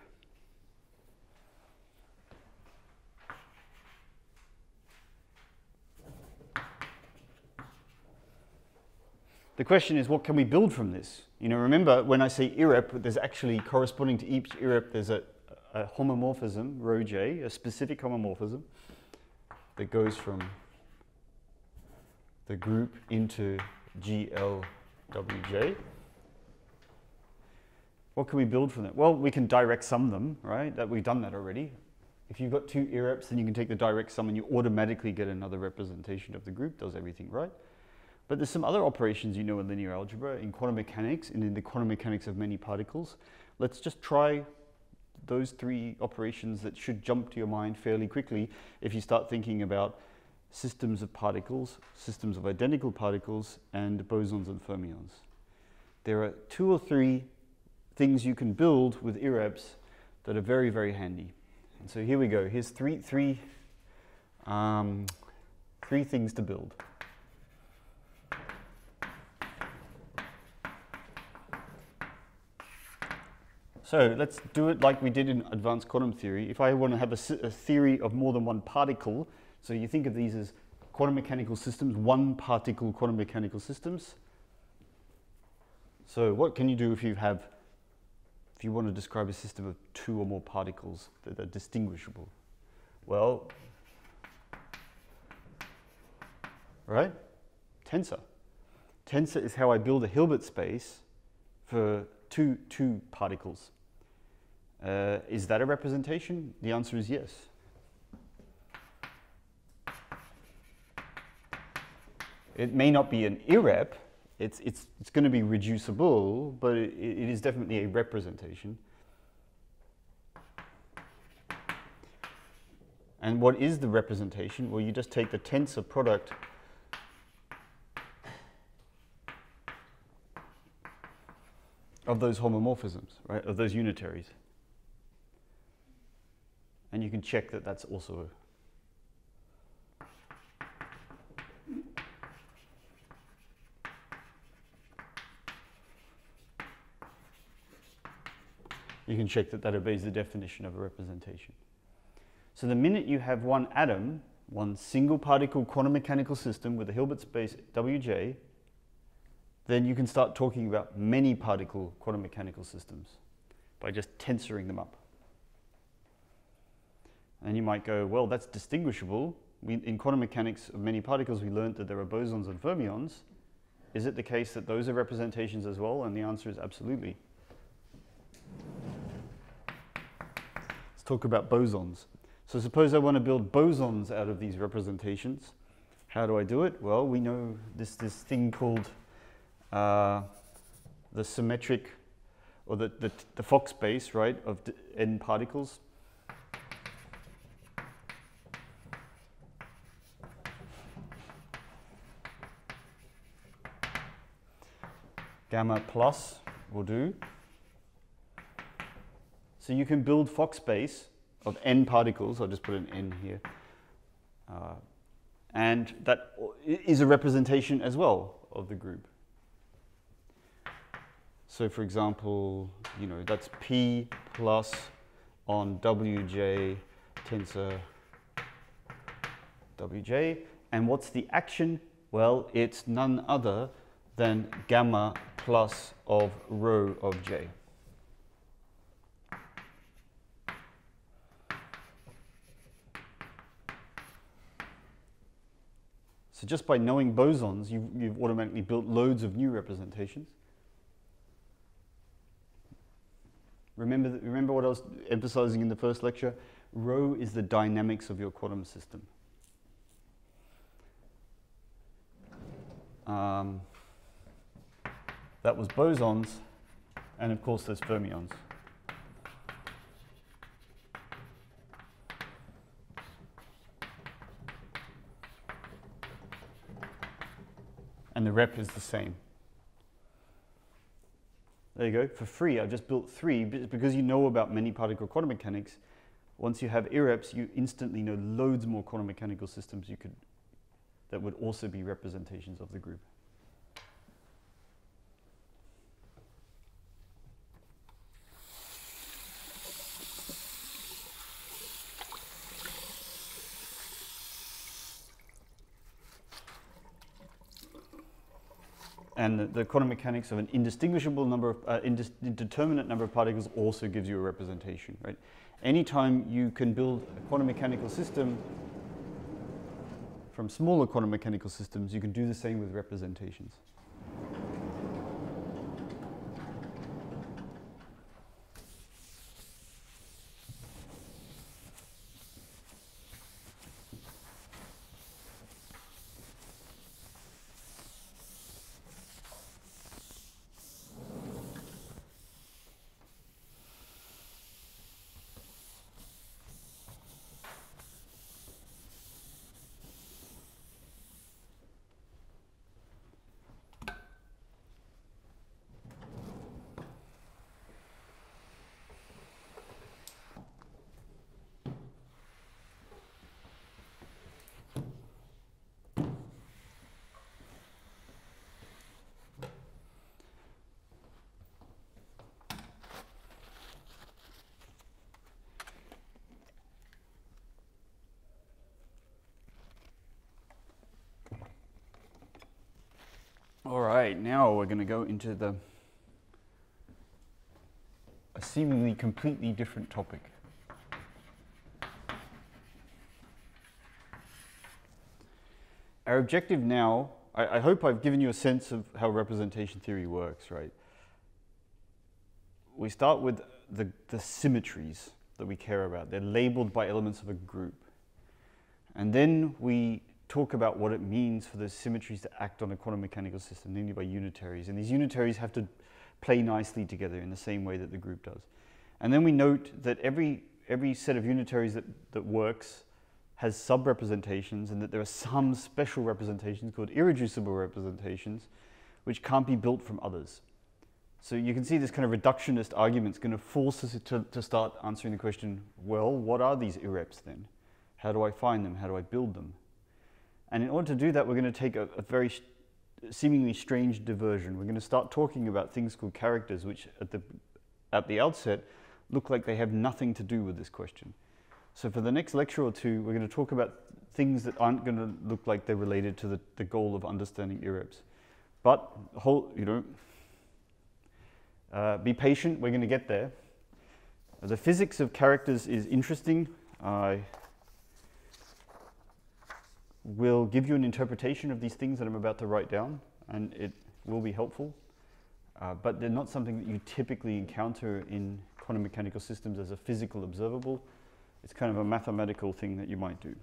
The question is, what can we build from this? You know, remember when I say irrep, there's actually corresponding to each irrep, there's a, a homomorphism, rho j, a specific homomorphism that goes from the group into GLWJ. What can we build from that? Well, we can direct sum them, right? That we've done that already. If you've got two irreps, then you can take the direct sum and you automatically get another representation of the group, does everything right. But there's some other operations you know in linear algebra, in quantum mechanics, and in the quantum mechanics of many particles. Let's just try those three operations that should jump to your mind fairly quickly if you start thinking about systems of particles, systems of identical particles, and bosons and fermions. There are two or three things you can build with irreps that are very, very handy. And so here we go. Here's three, three, um, three things to build. So let's do it like we did in advanced quantum theory. If I want to have a, a, theory of more than one particle, so you think of these as quantum mechanical systems, one particle quantum mechanical systems. So what can you do if you have, if you want to describe a system of two or more particles that are distinguishable? Well, right? Tensor. Tensor is how I build a Hilbert space for two, two particles. Uh, is that a representation? The answer is yes. It may not be an irrep, it's, it's, it's going to be reducible, but it, it is definitely a representation. And what is the representation? Well, you just take the tensor product of those homomorphisms, right, of those unitaries. And you can check that that's also you can check that that obeys the definition of a representation. So the minute you have one atom, one single particle quantum mechanical system with a Hilbert space Wj, then you can start talking about many particle quantum mechanical systems by just tensoring them up. And you might go, well, that's distinguishable. We, in quantum mechanics of many particles, we learned that there are bosons and fermions. Is it the case that those are representations as well? And the answer is absolutely. Let's talk about bosons. So suppose I want to build bosons out of these representations. How do I do it? Well, we know this, this thing called uh, the symmetric, or the, the, the Fock space, right, of n particles. Gamma plus will do. So you can build Fock space of n particles. I'll just put an n here. Uh, and that is a representation as well of the group. So for example, you know, that's P plus on WJ tensor WJ. And what's the action? Well, it's none other than gamma plus of rho of J. So just by knowing bosons, you've, you've automatically built loads of new representations. Remember, remember what I was emphasizing in the first lecture? Rho is the dynamics of your quantum system. Um, that was bosons, and of course there's fermions. And the rep is the same. There you go. For free, I've just built three because you know about many particle quantum mechanics. Once you have irreps, you instantly know loads more quantum mechanical systems you could that would also be representations of the group. And the, quantum mechanics of an indistinguishable number of uh, indeterminate number of particles also gives you a representation, right? Anytime you can build a quantum mechanical system from smaller quantum mechanical systems, you can do the same with representations. Right, now we're going to go into the a seemingly completely different topic. Our objective now, I, I hope I've given you a sense of how representation theory works, right? We start with the, the symmetries that we care about. They're labeled by elements of a group. And then we talk about what it means for those symmetries to act on a quantum mechanical system, namely by unitaries. And these unitaries have to play nicely together in the same way that the group does. And then we note that every, every set of unitaries that, that works has sub-representations and that there are some special representations called irreducible representations which can't be built from others. So you can see this kind of reductionist argument is going to force us to, to start answering the question, well, what are these irreps then? How do I find them? How do I build them? And in order to do that, we're going to take a, a very seemingly strange diversion. We're going to start talking about things called characters, which at the, at the outset look like they have nothing to do with this question. So for the next lecture or two, we're going to talk about things that aren't going to look like they're related to the, the goal of understanding irreps. But, whole, you know, uh, be patient, we're going to get there. The physics of characters is interesting. I will give you an interpretation of these things that I'm about to write down, and it will be helpful. Uh, but they're not something that you typically encounter in quantum mechanical systems as a physical observable. It's kind of a mathematical thing that you might do.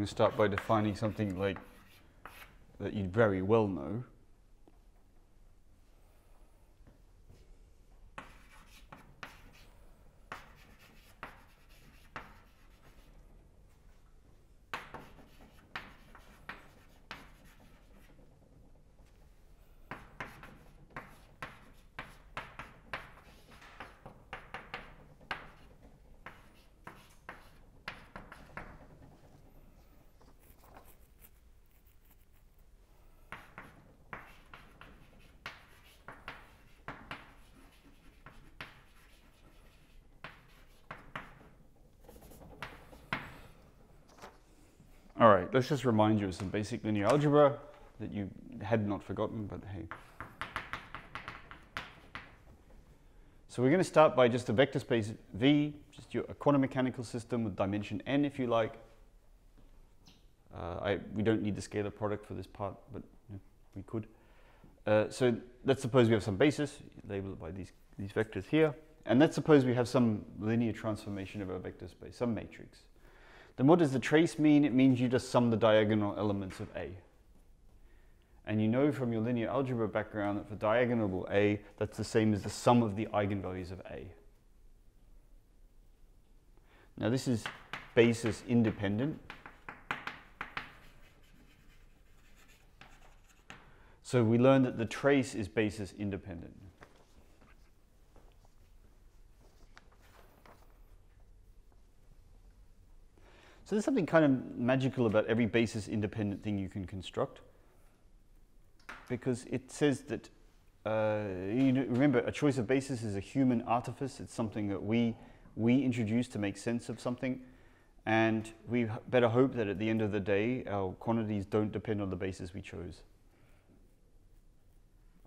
Going to start by defining something like that you very well know. All right, let's just remind you of some basic linear algebra that you had not forgotten, but hey. So we're going to start by just a vector space V, just your, a quantum mechanical system with dimension n if you like. Uh, I, we don't need the scalar product for this part, but we could. Uh, so let's suppose we have some basis, label it by these, these vectors here. And let's suppose we have some linear transformation of our vector space, some matrix. Then what does the trace mean? It means you just sum the diagonal elements of A. And you know from your linear algebra background that for diagonal A, that's the same as the sum of the eigenvalues of A. Now this is basis independent. So we learned that the trace is basis independent. So there's something kind of magical about every basis independent thing you can construct because it says that uh, you know, remember a choice of basis is a human artifice. It's something that we we introduce to make sense of something, and we better hope that at the end of the day our quantities don't depend on the basis we chose.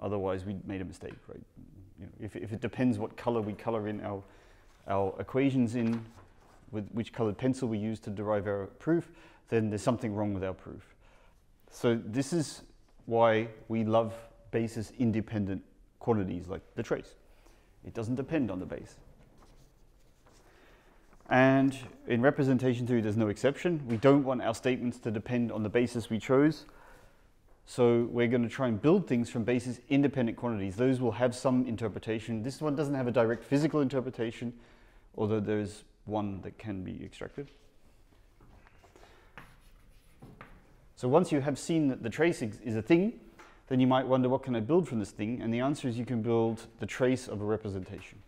Otherwise, we made a mistake, right? You know, if, if it depends what color we color in our our equations in, with which colored pencil we use to derive our proof, then there's something wrong with our proof. So this is why we love basis independent quantities like the trace. It doesn't depend on the base. And in representation theory, there's no exception. We don't want our statements to depend on the basis we chose. So we're going to try and build things from basis independent quantities. Those will have some interpretation. This one doesn't have a direct physical interpretation, although there's one that can be extracted. So once you have seen that the trace is a thing, then you might wonder what can I build from this thing? And the answer is you can build the trace of a representation.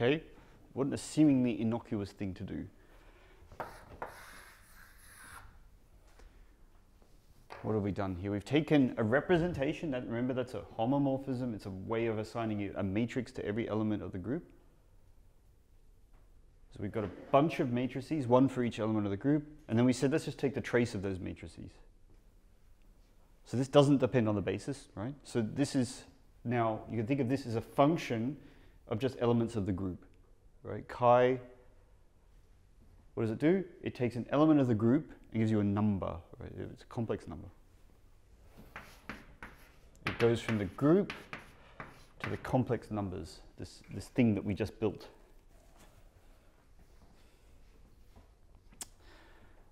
Okay? What a seemingly innocuous thing to do. What have we done here? We've taken a representation, that remember that's a homomorphism, it's a way of assigning a matrix to every element of the group. So we've got a bunch of matrices, one for each element of the group, and then we said let's just take the trace of those matrices. So this doesn't depend on the basis, right? So this is now, you can think of this as a function of just elements of the group, right? Chi, what does it do? It takes an element of the group and gives you a number, right? It's a complex number. It goes from the group to the complex numbers, this, this thing that we just built.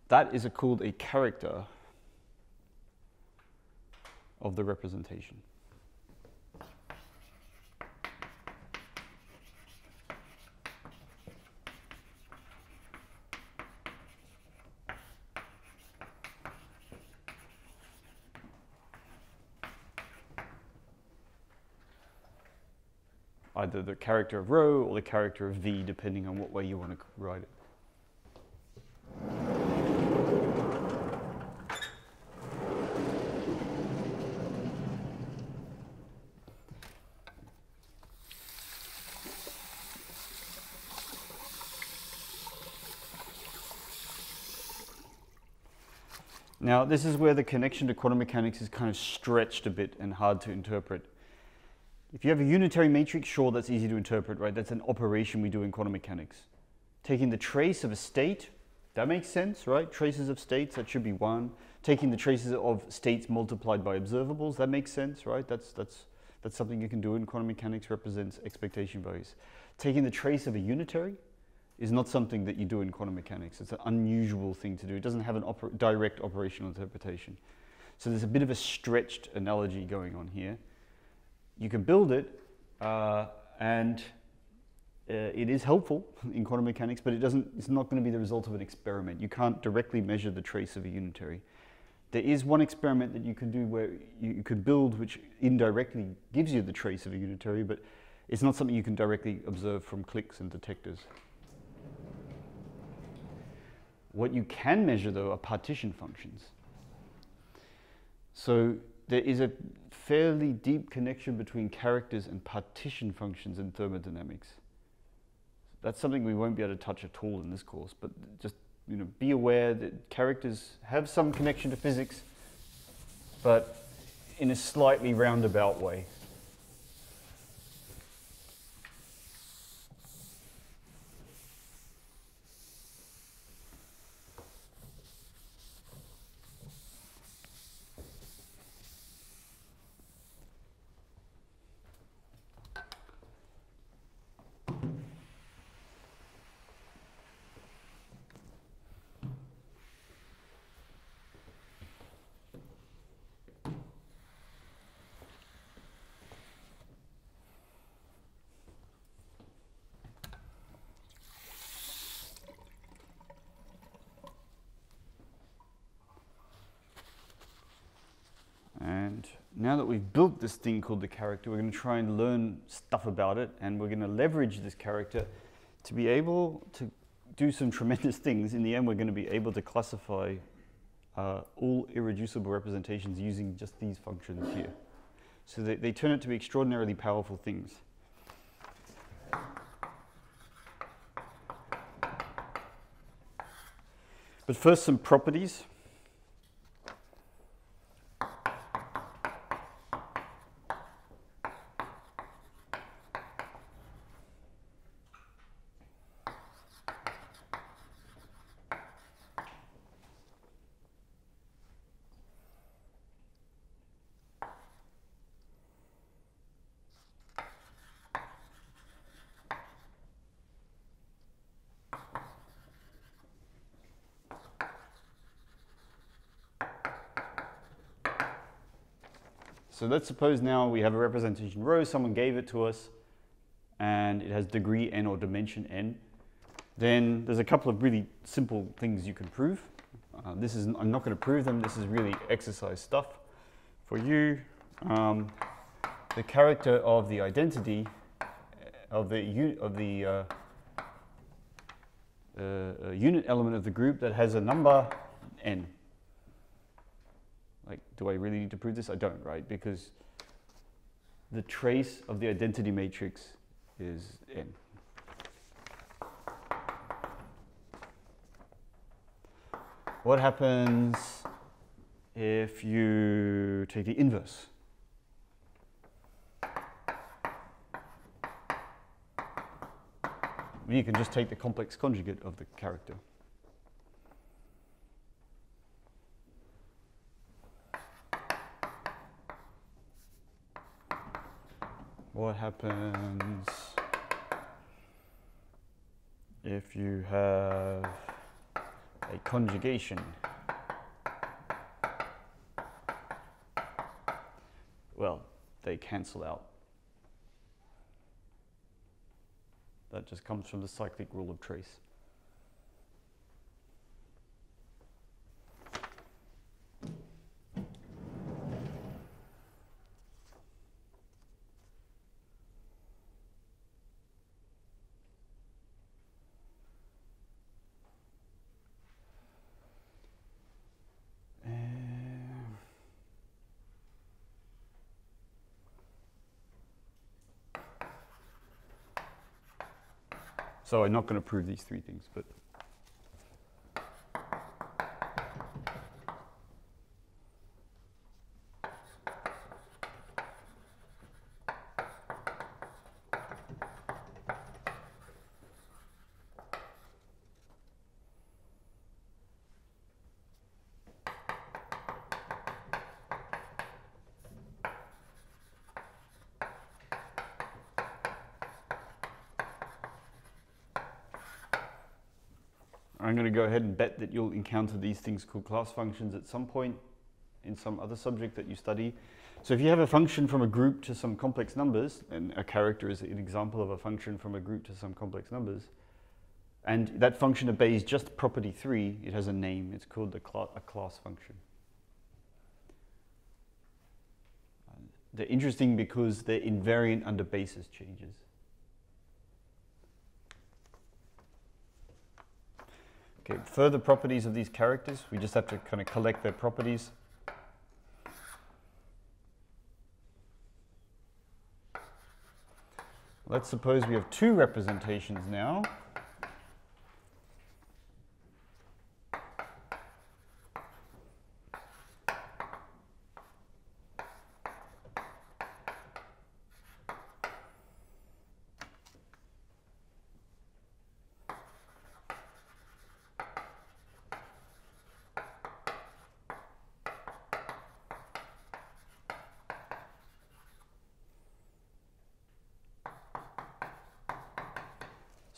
That is a, called a character of the representation. Either the character of rho or the character of v, depending on what way you want to write it. Now, this is where the connection to quantum mechanics is kind of stretched a bit and hard to interpret. If you have a unitary matrix, sure, that's easy to interpret, right? That's an operation we do in quantum mechanics. Taking the trace of a state, that makes sense, right? Traces of states, that should be one. Taking the traces of states multiplied by observables, that makes sense, right? That's, that's, that's something you can do in quantum mechanics, represents expectation values. Taking the trace of a unitary, is not something that you do in quantum mechanics. It's an unusual thing to do. It doesn't have an oper direct operational interpretation. So there's a bit of a stretched analogy going on here. You can build it, uh, and uh, it is helpful in quantum mechanics, but it doesn't, it's not going to be the result of an experiment. You can't directly measure the trace of a unitary. There is one experiment that you can do where you, you could build which indirectly gives you the trace of a unitary, but it's not something you can directly observe from clicks and detectors. What you can measure, though, are partition functions. So there is a fairly deep connection between characters and partition functions in thermodynamics. That's something we won't be able to touch at all in this course, but just you know, be aware that characters have some connection to physics, but in a slightly roundabout way. And now that we've built this thing called the character, we're going to try and learn stuff about it, and we're going to leverage this character to be able to do some tremendous things. In the end, we're going to be able to classify uh, all irreducible representations using just these functions here. So they, they turn out to be extraordinarily powerful things. But first, some properties. So let's suppose now we have a representation rho, someone gave it to us, and it has degree n or dimension n. Then there's a couple of really simple things you can prove. Uh, this is, I'm not going to prove them, this is really exercise stuff. For you, um, the character of the identity of the, of the uh, uh, unit element of the group that has a number n. Like, do I really need to prove this? I don't, right? Because the trace of the identity matrix is n. What happens if you take the inverse? You can just take the complex conjugate of the character. What happens if you have a conjugation? Well, they cancel out. That just comes from the cyclic rule of trace. So I'm not going to prove these three things, but ahead and bet that you'll encounter these things called class functions at some point in some other subject that you study. So if you have a function from a group to some complex numbers, and a character is an example of a function from a group to some complex numbers, and that function obeys just property 3, it has a name, it's called a, cl a class function. They're interesting because they're invariant under basis changes. Okay, further properties of these characters, we just have to kind of collect their properties. Let's suppose we have two representations now.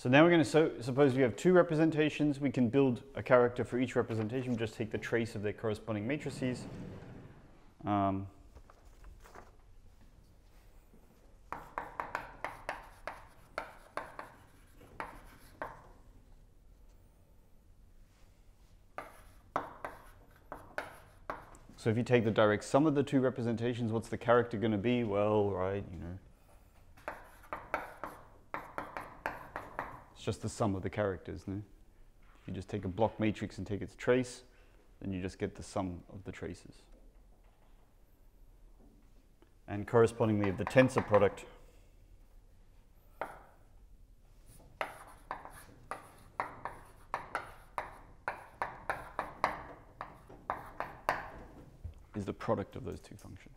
So now we're going to so, suppose we have two representations. We can build a character for each representation. We Just take the trace of their corresponding matrices. Um, so if you take the direct sum of the two representations, what's the character going to be? Well, right, you know. It's just the sum of the characters. No? If you just take a block matrix and take its trace, then you just get the sum of the traces. And correspondingly of the tensor product, is the product of those two functions.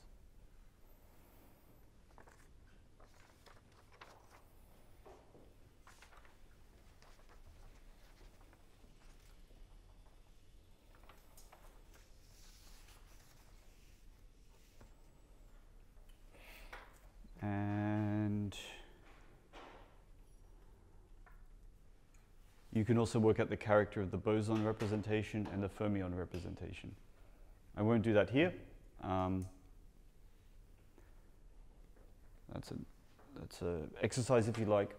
You can also work out the character of the boson representation and the fermion representation. I won't do that here. Um, that's a that's a exercise if you like.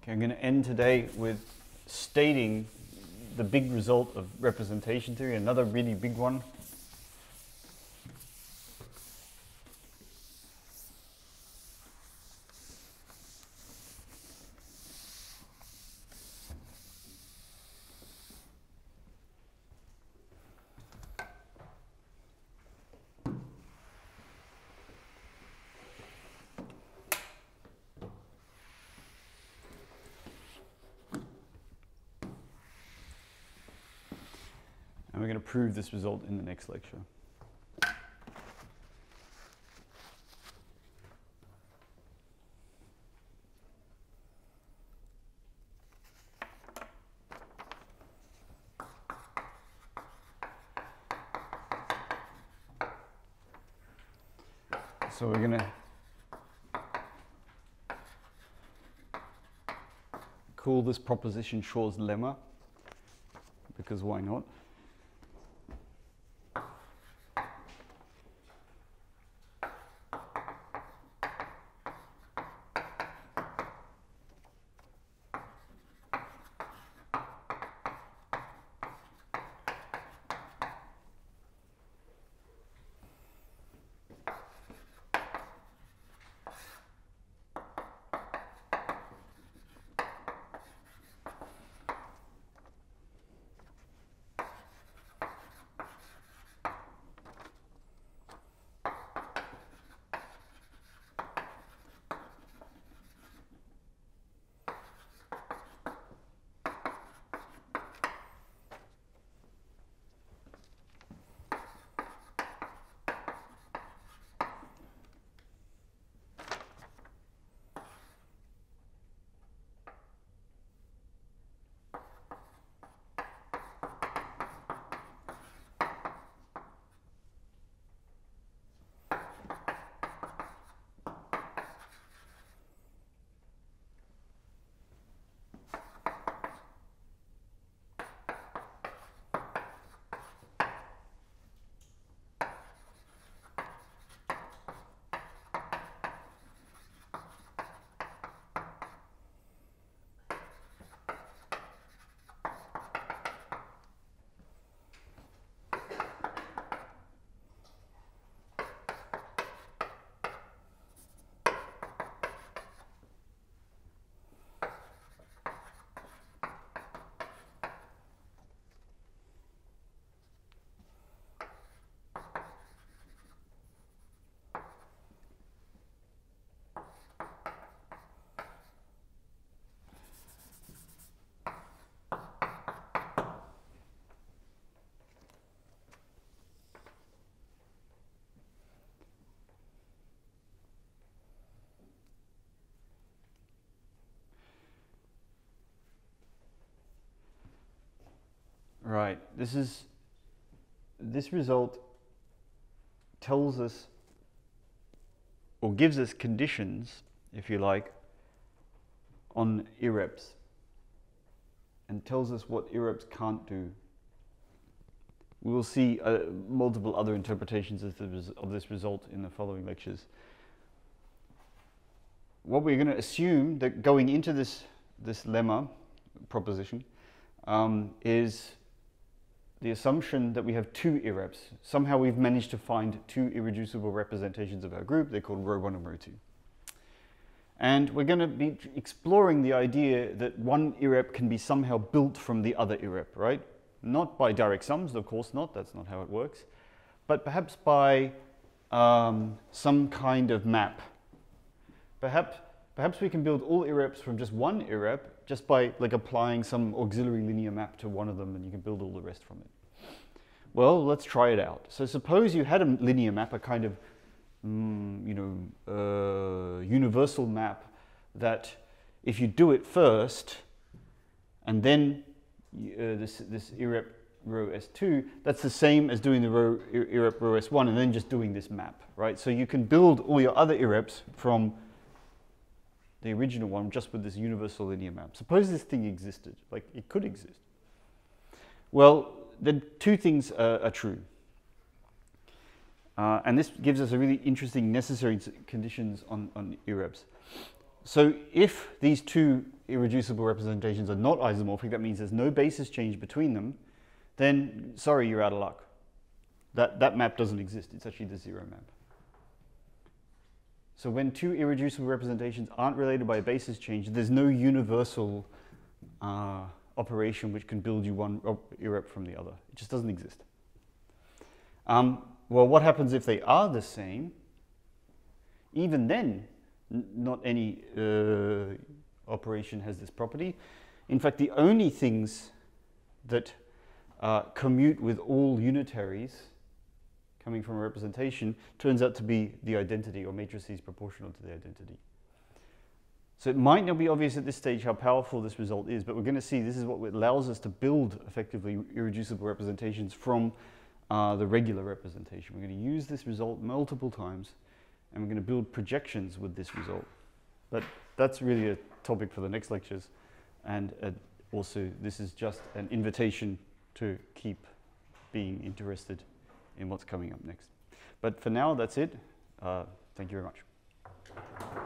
Okay, I'm going to end today with stating the big result of representation theory, another really big one. Prove this result in the next lecture. So we're going to call this proposition Schur's lemma, because why not? Right. This is this result tells us or gives us conditions, if you like, on irreps and tells us what irreps can't do. We will see uh, multiple other interpretations of, the of this result in the following lectures. What we're going to assume that going into this, this lemma proposition um, is the assumption that we have two irreps. Somehow we've managed to find two irreducible representations of our group. They're called rho 1 and rho 2. And we're going to be exploring the idea that one irrep can be somehow built from the other irrep, right? Not by direct sums, of course not, that's not how it works, but perhaps by um, some kind of map. Perhaps, perhaps we can build all irreps from just one irrep just by like applying some auxiliary linear map to one of them and you can build all the rest from it. Well, let's try it out. So suppose you had a linear map, a kind of mm, you know, uh, universal map that if you do it first and then uh, this, this irrep rho S2, that's the same as doing the row, rho S1 and then just doing this map, right? So you can build all your other irreps from the original one just with this universal linear map. Suppose this thing existed, like it could exist. Well, then two things are, are true. Uh, and this gives us a really interesting necessary conditions on, on irreps. So if these two irreducible representations are not isomorphic, that means there's no basis change between them, then sorry, you're out of luck. That, that map doesn't exist. It's actually the zero map. So when two irreducible representations aren't related by a basis change, there's no universal uh, operation which can build you one irrep from the other. It just doesn't exist. Um, well, what happens if they are the same? Even then, not any uh, operation has this property. In fact, the only things that uh, commute with all unitaries coming from a representation turns out to be the identity or matrices proportional to the identity. So it might not be obvious at this stage how powerful this result is, but we're going to see this is what allows us to build effectively irreducible representations from uh, the regular representation. We're going to use this result multiple times and we're going to build projections with this result. But that's really a topic for the next lectures. And uh, also, this is just an invitation to keep being interested in what's coming up next. But for now, that's it. Uh, thank you very much.